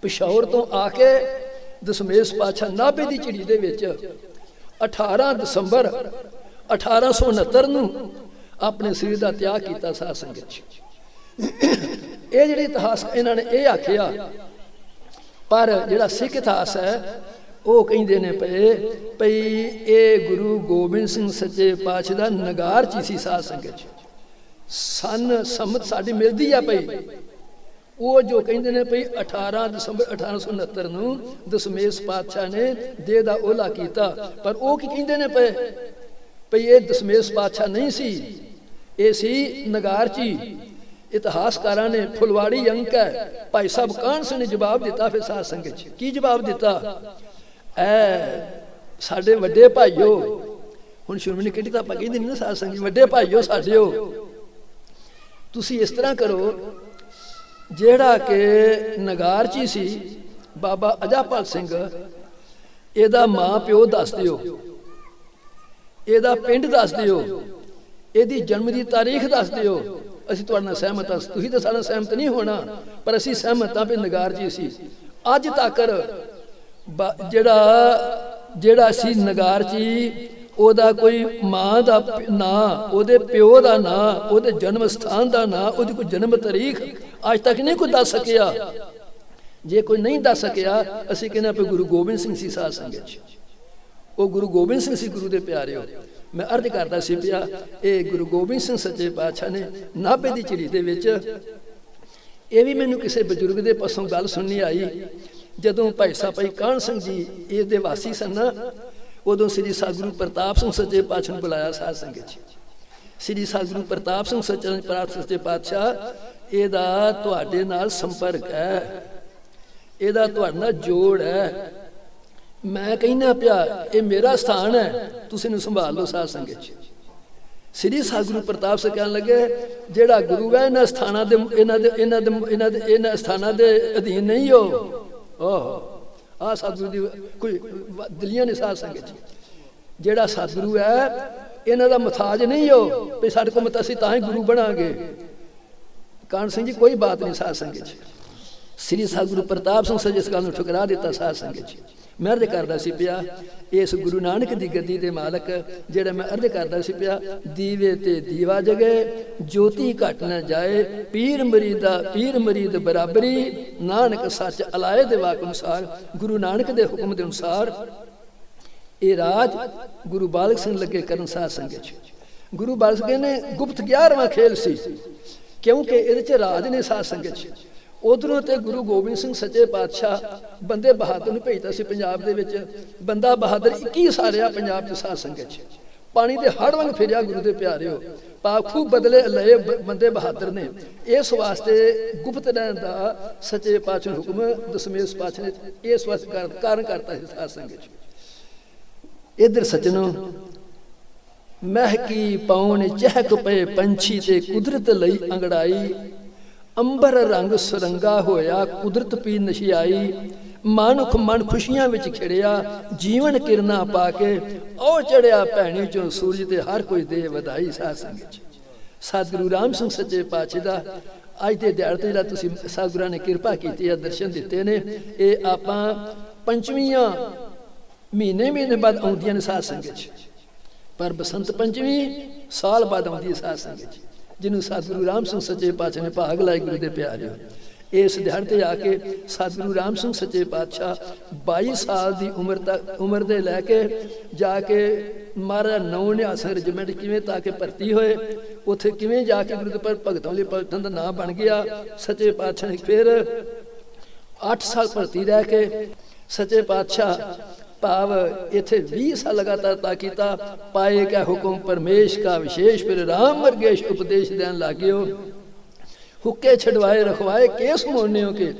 Speaker 1: ਪਿਸ਼ੌਰ ਤੋਂ ਆ ਕੇ ਦਸਮੇਸ਼ ਪਾਤਸ਼ਾਹ ਨਾਭੇ ਦੀ ਝਿੜੀ ਦੇ ਵਿੱਚ 18 ਦਸੰਬਰ 1869 ਨੂੰ ਆਪਣੇ ਸਰੀਰ ਦਾ ਤਿਆਗ ਕੀਤਾ ਸਾਧ ਸੰਗਤ ਇਹ ਜਿਹੜੇ ਇਤਿਹਾਸ ਇਹਨਾਂ ਨੇ ਇਹ ਆਖਿਆ, ਪਰ ਜਿਹੜਾ ਸਿੱਖ ਇਤਿਹਾਸ ਹੈ ਉਹ ਕਹਿੰਦੇ ਨੇ ਪਏ ਭਈ ਇਹ ਗੁਰੂ ਗੋਬਿੰਦ ਸਿੰਘ ਸੱਚੇ ਪਾਤਸ਼ਾਹ ਦਾ ਨਗਾਰ ਚ ਸੀ ਸਾਧ ਸੰਗਤ ਸਨ ਸਮਤ ਸਾਡੀ ਮਿਲਦੀ ਆ ਪਈ ਉਹ ਜੋ ਕਹਿੰਦੇ ਨੇ ਭਈ 18 ਦਸੰਬਰ 1869 ਨੂੰ ਦਸਮੇਸ਼ ਪਾਤਸ਼ਾਹ ਨੇ ਦੇ ਦਾ ਓਲਾ ਕੀਤਾ। ਪਰ ਉਹ ਕੀ ਕਹਿੰਦੇ ਨੇ ਪਏ ਭਈ ਇਹ ਦਸਮੇਸ਼ ਪਾਤਸ਼ਾਹ ਨਹੀਂ ਸੀ। ਇਹ ਸੀ ਨਗਾਰਚੀ ਇਤਿਹਾਸਕਾਰਾਂ ਨੇ ਫੁਲਵਾੜੀ ਅੰਕ ਹੈ। ਭਾਈ ਸਾਹਿਬ ਕਾਹਨ ਸਿੰਘ ਨੇ ਜਵਾਬ ਦਿੱਤਾ ਫਿਰ ਸਾਧ ਸੰਗਤ ਚ? ਕੀ ਜਵਾਬ ਦਿੱਤਾ? ਐ, ਸਾਡੇ ਵੱਡੇ ਭਾਈਓ, ਹੁਣ ਸ਼ੁਰਮਣੀ ਕਿਹੜੀ ਤਾਂ ਆਪਾਂ ਕਹਿੰਦੇ ਨਹੀਂ ਨਾ ਸਾਧ ਸੰਗਤ ਵੱਡੇ ਭਾਈਓ, ਸਾਡੇਓ, ਤੁਸੀਂ ਇਸ ਤਰ੍ਹਾਂ ਕਰੋ, ਜਿਹੜਾ ਕਿ ਨਗਾਰਚੀ ਸੀ, ਬਾਬਾ ਅਜਾਪਾਲ ਸਿੰਘ, ਇਹਦਾ ਮਾਂ ਪਿਓ ਦੱਸ ਦਿਓ, ਇਹਦਾ ਪਿੰਡ ਦੱਸ ਦਿਓ, ਇਹਦੀ ਜਨਮ ਦੀ ਤਾਰੀਖ ਦੱਸ ਦਿਓ, ਅਸੀਂ ਤੁਹਾਡੇ ਨਾਲ ਸਹਿਮਤ ਹਾਂ, ਤੁਸੀਂ ਤਾਂ ਸਾਡਾ ਸਹਿਮਤ ਨਹੀਂ ਹੋਣਾ, ਪਰ ਅਸੀਂ ਸਹਿਮਤ ਹਾਂ ਵੀ ਨਗਾਰਚੀ ਸੀ। ਅੱਜ ਤੱਕ ਜਿਹੜਾ ਜਿਹੜਾ ਸੀ ਨਗਾਰ ਜੀ ਉਹਦਾ ਕੋਈ ਮਾਂ ਦਾ ਨਾਂ, ਉਹਦੇ ਪਿਓ ਦਾ ਨਾਂ, ਉਹਦੇ ਜਨਮ ਸਥਾਨ ਦਾ ਨਾਂ, ਉਹਦੀ ਕੋਈ ਜਨਮ ਤਾਰੀਖ ਅੱਜ ਤੱਕ ਨਹੀਂ ਕੋਈ ਦੱਸ ਸਕਿਆ। ਜੇ ਕੋਈ ਨਹੀਂ ਦੱਸ ਸਕਿਆ, ਅਸੀਂ ਕਹਿੰਦੇ ਪਏ ਗੁਰੂ ਗੋਬਿੰਦ ਸਿੰਘ ਸੀ ਸਾਧ ਸੰਗਤ ਚ। ਉਹ ਗੁਰੂ ਗੋਬਿੰਦ ਸਿੰਘ ਸੀ ਗੁਰੂ ਦੇ ਪਿਆਰਿਓ ਮੈਂ ਅਰਜ਼ ਕਰਦਾ ਸੀ ਪਿਆ, ਇਹ ਗੁਰੂ ਗੋਬਿੰਦ ਸਿੰਘ ਸੱਚੇ ਪਾਤਸ਼ਾਹ ਨੇ ਨਾਭੇ ਦੀ ਚਿੜੀ ਦੇ ਵਿੱਚ, ਇਹ ਵੀ ਮੈਨੂੰ ਕਿਸੇ ਬਜ਼ੁਰਗ ਦੇ ਪਾਸੋਂ ਗੱਲ ਸੁਣਨੀ ਆਈ ਜਦੋਂ ਭਾਈ ਸਾਹਿਬ ਭਾਈ ਕਾਹਨ ਸਿੰਘ ਜੀ ਇਸ ਦੇ ਵਾਸੀ ਸਨ ਉਦੋਂ ਸ੍ਰੀ ਸਤਿਗੁਰੂ ਪ੍ਰਤਾਪ ਸਿੰਘ ਸੱਚੇ ਪਾਤਸ਼ਾਹ ਨੂੰ ਬੁਲਾਇਆ ਸਾਧ ਸੰਗਤ ਜੀ। ਸ੍ਰੀ ਸਤਿਗੁਰੂ ਪ੍ਰਤਾਪ ਸਿੰਘ ਸੱਚੇ ਪਾਤਸ਼ਾਹ ਸੱਚੇ ਪਾਤਸ਼ਾਹ, ਇਹਦਾ ਤੁਹਾਡੇ ਨਾਲ ਸੰਪਰਕ ਹੈ। ਇਹਦਾ ਤੁਹਾਡੇ ਨਾਲ ਜੋੜ ਹੈ। ਮੈਂ ਕਹਿੰਦਾ ਪਿਆ, ਇਹ ਮੇਰਾ ਸਥਾਨ ਹੈ, ਤੁਸੀਂ ਨੂੰ ਸੰਭਾਲ ਲਓ ਸਾਧ ਸੰਗਤ ਜੀ। ਸ੍ਰੀ ਸਤਿਗੁਰੂ ਪ੍ਰਤਾਪ ਸਿੰਘ ਕਹਿਣ ਲੱਗੇ, ਜਿਹੜਾ ਗੁਰੂ ਹੈ, ਇਹਨਾਂ ਸਥਾਨਾਂ ਦੇ, ਇਹਨਾਂ ਦੇ ਇਹਨਾਂ ਦੇ ਇਹਨਾਂ ਦੇ, ਇਹਨਾਂ ਸਥਾਨਾਂ ਦੇ ਅਧੀਨ ਨਹੀਂ ਹੋ। ਓਹ ਆ ਸਤਿਗੁਰੂ ਦੀ ਕੋਈ ਦਿਲੀਆਂ ਨੇ ਸਾਧ ਸੰਗਤ ਜੀ। ਜਿਹੜਾ ਸਤਿਗੁਰੂ ਹੈ, ਇਹਨਾਂ ਦਾ ਮਥਾਜ ਨਹੀਂ ਹੋ ਵੀ ਸਾਡੇ ਕੋਲ ਮਤ ਅਸੀਂ ਤਾਂ ਹੀ ਗੁਰੂ ਬਣਾਂਗੇ। ਕਾਨ ਸਿੰਘ ਜੀ, ਕੋਈ ਬਾਤ ਨਹੀਂ ਸਾਧ ਸੰਗਤ ਜੀ। ਸ੍ਰੀ ਸਤਿਗੁਰੂ ਪ੍ਰਤਾਪ ਸਿੰਘ ਸਜਿਸ ਗੱਲ ਨੂੰ ਠੁਕਰਾ ਦਿੱਤਾ ਸਾਧ ਸੰਗਤ ਜੀ। ਮੈਂ ਅਰਜ਼ ਕਰਦਾ ਸੀ ਪਿਆ, ਇਸ ਗੁਰੂ ਨਾਨਕ ਦੀ ਗੱਦੀ ਦੇ ਮਾਲਕ ਜਿਹੜਾ ਮੈਂ ਅਰਜ਼ ਕਰਦਾ ਸੀ ਪਿਆ, ਦੀਵੇ ਤੇ ਦੀਵਾ ਜਗੇ, ਜੋਤੀ ਘਟ ਨਾ ਜਾਏ, ਪੀਰ ਮਰੀਦਾ ਪੀਰ ਮਰੀਦ ਬਰਾਬਰੀ, ਨਾਨਕ ਸੱਚ ਅਲਾਏ ਦੇ ਵਾਕ ਅਨੁਸਾਰ, ਗੁਰੂ ਨਾਨਕ ਦੇ ਹੁਕਮ ਦੇ ਅਨੁਸਾਰ, ਇਹ ਰਾਜ ਗੁਰੂ ਬਾਲਕ ਸਿੰਘ ਲੱਗੇ ਕਰਨ ਸਾਧ ਸੰਗਤ ਗੁਰੂ ਬਾਲਕ ਸਿੰਘ ਨੇ ਗੁਪਤ 11ਵਾਂ ਖੇਲ ਸੀ, ਕਿਉਂਕਿ ਇਹਦੇ ਚ ਰਾਜ ਨੇ ਸਾਧ ਸੰਗਤ ਚ। ਉਧਰੋਂ ਤੇ ਗੁਰੂ ਗੋਬਿੰਦ ਸਿੰਘ ਸੱਚੇ ਪਾਤਸ਼ਾਹ ਬੰਦੇ ਬਹਾਦਰ ਨੂੰ ਭੇਜਦਾ ਸੀ ਪੰਜਾਬ ਦੇ ਵਿੱਚ। ਬੰਦਾ ਬਹਾਦਰ 21 ਸਾਰਿਆ ਪੰਜਾਬ ਚ ਸਾਧ ਸੰਗਤ ਚ। ਪਾਣੀ ਦੇ ਹੜ ਵਾਂਗ ਫਿਰਿਆ ਗੁਰੂ ਦੇ ਪਿਆਰਿਓ। ਪਾਖੂ ਬਦਲੇ ਲਏ ਬੰਦੇ ਬਹਾਦਰ ਨੇ। ਇਸ ਵਾਸਤੇ ਗੁਪਤ ਰਹਿਣ ਦਾ ਸੱਚੇ ਪਾਤਸ਼ਾਹ ਹੁਕਮ ਦਸਮੇਸ਼ ਪਾਤਸ਼ਾਹ ਨੇ ਇਸ ਵਾਸਤੇ ਕਾਰਨ ਕਰਤਾ ਸੀ ਸਾਧ ਸੰਗਤ ਚ। ਇਧਰ ਸਚਨੋ ਮਹਿਕੀ ਪੌਣ ਚਹਿਕ ਪਏ ਪੰਛੀ ਤੇ ਕੁਦਰਤ ਲਈ ਅੰਗੜਾਈ ਅੰਬਰ ਰੰਗ ਸੁਰੰਗਾ ਹੋਇਆ, ਕੁਦਰਤ ਪੀ ਨਸ਼ਿਆਈ ਮਨੁੱਖ ਮਨ ਖੁਸ਼ੀਆਂ ਵਿੱਚ ਖਿੜਿਆ, ਜੀਵਨ ਕਿਰਨਾ ਪਾ ਕੇ ਉਹ ਚੜਿਆ ਭੈਣੀ ਚੋਂ ਸੂਰਜ ਤੇ ਹਰ ਕੋਈ ਦੇ ਵਧਾਈ ਸਾਧ ਸੰਗਤ ਸਤਿਗੁਰੂ ਰਾਮ ਸਿੰਘ ਸੱਚੇ ਪਾਤਸ਼ਾਹ ਦਾ ਅੱਜ ਦੇ ਦਿਹਾੜੇ ਤੇ ਜਿਹੜਾ ਤੁਸੀਂ ਸਤਿਗੁਰਾਂ ਨੇ ਕਿਰਪਾ ਕੀਤੀ ਹੈ ਦਰਸ਼ਨ ਦਿੱਤੇ ਨੇ, ਇਹ ਆਪਾਂ ਪੰਚਵੀਆਂ ਮਹੀਨੇ ਮਹੀਨੇ ਬਾਅਦ ਆਉਂਦੀਆਂ ਨੇ ਸਾਧ ਸੰਗਤ ਪਰ ਬਸੰਤ ਪੰਚਮੀ ਸਾਲ ਬਾਅਦ ਆਉਂਦੀ ਹੈ ਸਾਧ ਸੰਗਤ ਜਿਹਨੂੰ ਸਤਿਗੁਰੂ ਰਾਮ ਸਿੰਘ ਸੱਚੇ ਪਾਤਸ਼ਾਹ ਨੇ ਭਾਗ ਲਾਇਆ ਗੁਰੂ ਦੇ ਪਿਆਰਿਓ ਇਸ ਦਿਹਾੜ ਤੇ ਆ ਕੇ ਸਤਿਗੁਰੂ ਰਾਮ ਸਿੰਘ ਸੱਚੇ ਪਾਤਸ਼ਾਹ 22 ਸਾਲ ਦੀ ਉਮਰ ਤੱਕ, ਉਮਰ ਦੇ ਲੈ ਕੇ ਜਾ ਕੇ ਮਾਰਾ ਨੌ ਨਿਆਸਰ ਰਜਮੈਂਟ ਕਿਵੇਂ ਤਾਂ ਕਿ ਭਰਤੀ ਹੋਏ, ਉੱਥੇ ਕਿਵੇਂ ਜਾ ਕੇ ਗੁਰੂ ਦੇ ਪਰ ਭਗਤਾਂ ਲਈ ਭਗਤਾਂ ਦਾ ਨਾਮ ਬਣ ਗਿਆ, ਸੱਚੇ ਪਾਤਸ਼ਾਹ ਨੇ ਫਿਰ 8 ਸਾਲ ਭਰਤੀ ਰਹਿ ਕੇ ਸੱਚੇ ਪਾਤਸ਼ਾਹ ਭਾਵ ਇਥੇ 20 ਸਾਲ ਲਗਾਤਾਰ ਤਾ ਕੀਤਾ, ਪਾਏ ਕਾ ਹੁਕਮ ਪਰਮੇਸ਼ ਕਾ ਵਿਸ਼ੇਸ਼, ਫਿਰ ਰਾਮ ਵਰਗੇ ਉਪਦੇਸ਼ ਦੇਣ ਲੱਗਿਓ ਹੁੱਕੇ ਛਡਵਾਏ, ਰਖਵਾਏ, ਕੇਸ ਮੋੜਨਿਓ ਕੇ।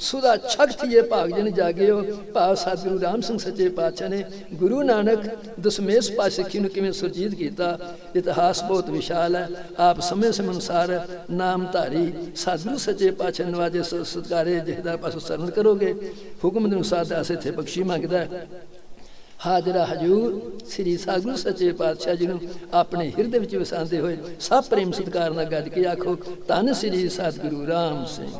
Speaker 1: ਸੁਦਾ ਛਕ ਥੀਏ ਭਾਗ ਜਨ ਜਾਗਿਓ। ਭਾਵ ਸਤਿਗੁਰੂ ਰਾਮ ਸਿੰਘ ਸੱਚੇ ਪਾਤਸ਼ਾਹ ਨੇ ਗੁਰੂ ਨਾਨਕ ਦਸਮੇਸ਼ ਪਾਤਸ਼ਾਹੀ ਨੂੰ ਕਿਵੇਂ ਸੁਰਜੀਤ ਕੀਤਾ, ਇਤਿਹਾਸ ਬਹੁਤ ਵਿਸ਼ਾਲ ਹੈ। ਆਪ ਸਮੇਂ ਸਮੇਂ ਅਨੁਸਾਰ ਨਾਮ ਧਾਰੀ ਸਤਿਗੁਰੂ ਸੱਚੇ ਪਾਤਸ਼ਾਹ ਨਵਾਜੇ ਸਤਕਾਰੇ ਜਿਹਦਾ ਪਾਸੋਂ ਸਰਨ ਕਰੋਗੇ। ਹੁਕਮ ਦੇ ਅਨੁਸਾਰ ਦਾ ਇੱਥੇ ਬਖਸ਼ੀ ਮੰਗਦਾ ਹੈ। ਹਾਜ਼ਰਾ ਹਜੂਰ। ਸ੍ਰੀ ਸਾਗੁਰੂ ਸੱਚੇ ਪਾਤਸ਼ਾਹ ਜੀ ਨੂੰ ਆਪਣੇ ਹਿਰਦੇ ਵਿੱਚ ਵਸਾਉਂਦੇ ਹੋਏ ਸਭ ਪ੍ਰੇਮ ਸਤਿਕਾਰ ਨਾਲ ਗੱਜ ਕੇ ਆਖੋ, ਧੰਨ ਸ੍ਰੀ ਸਤਿਗੁਰੂ ਰਾਮ ਸਿੰਘ।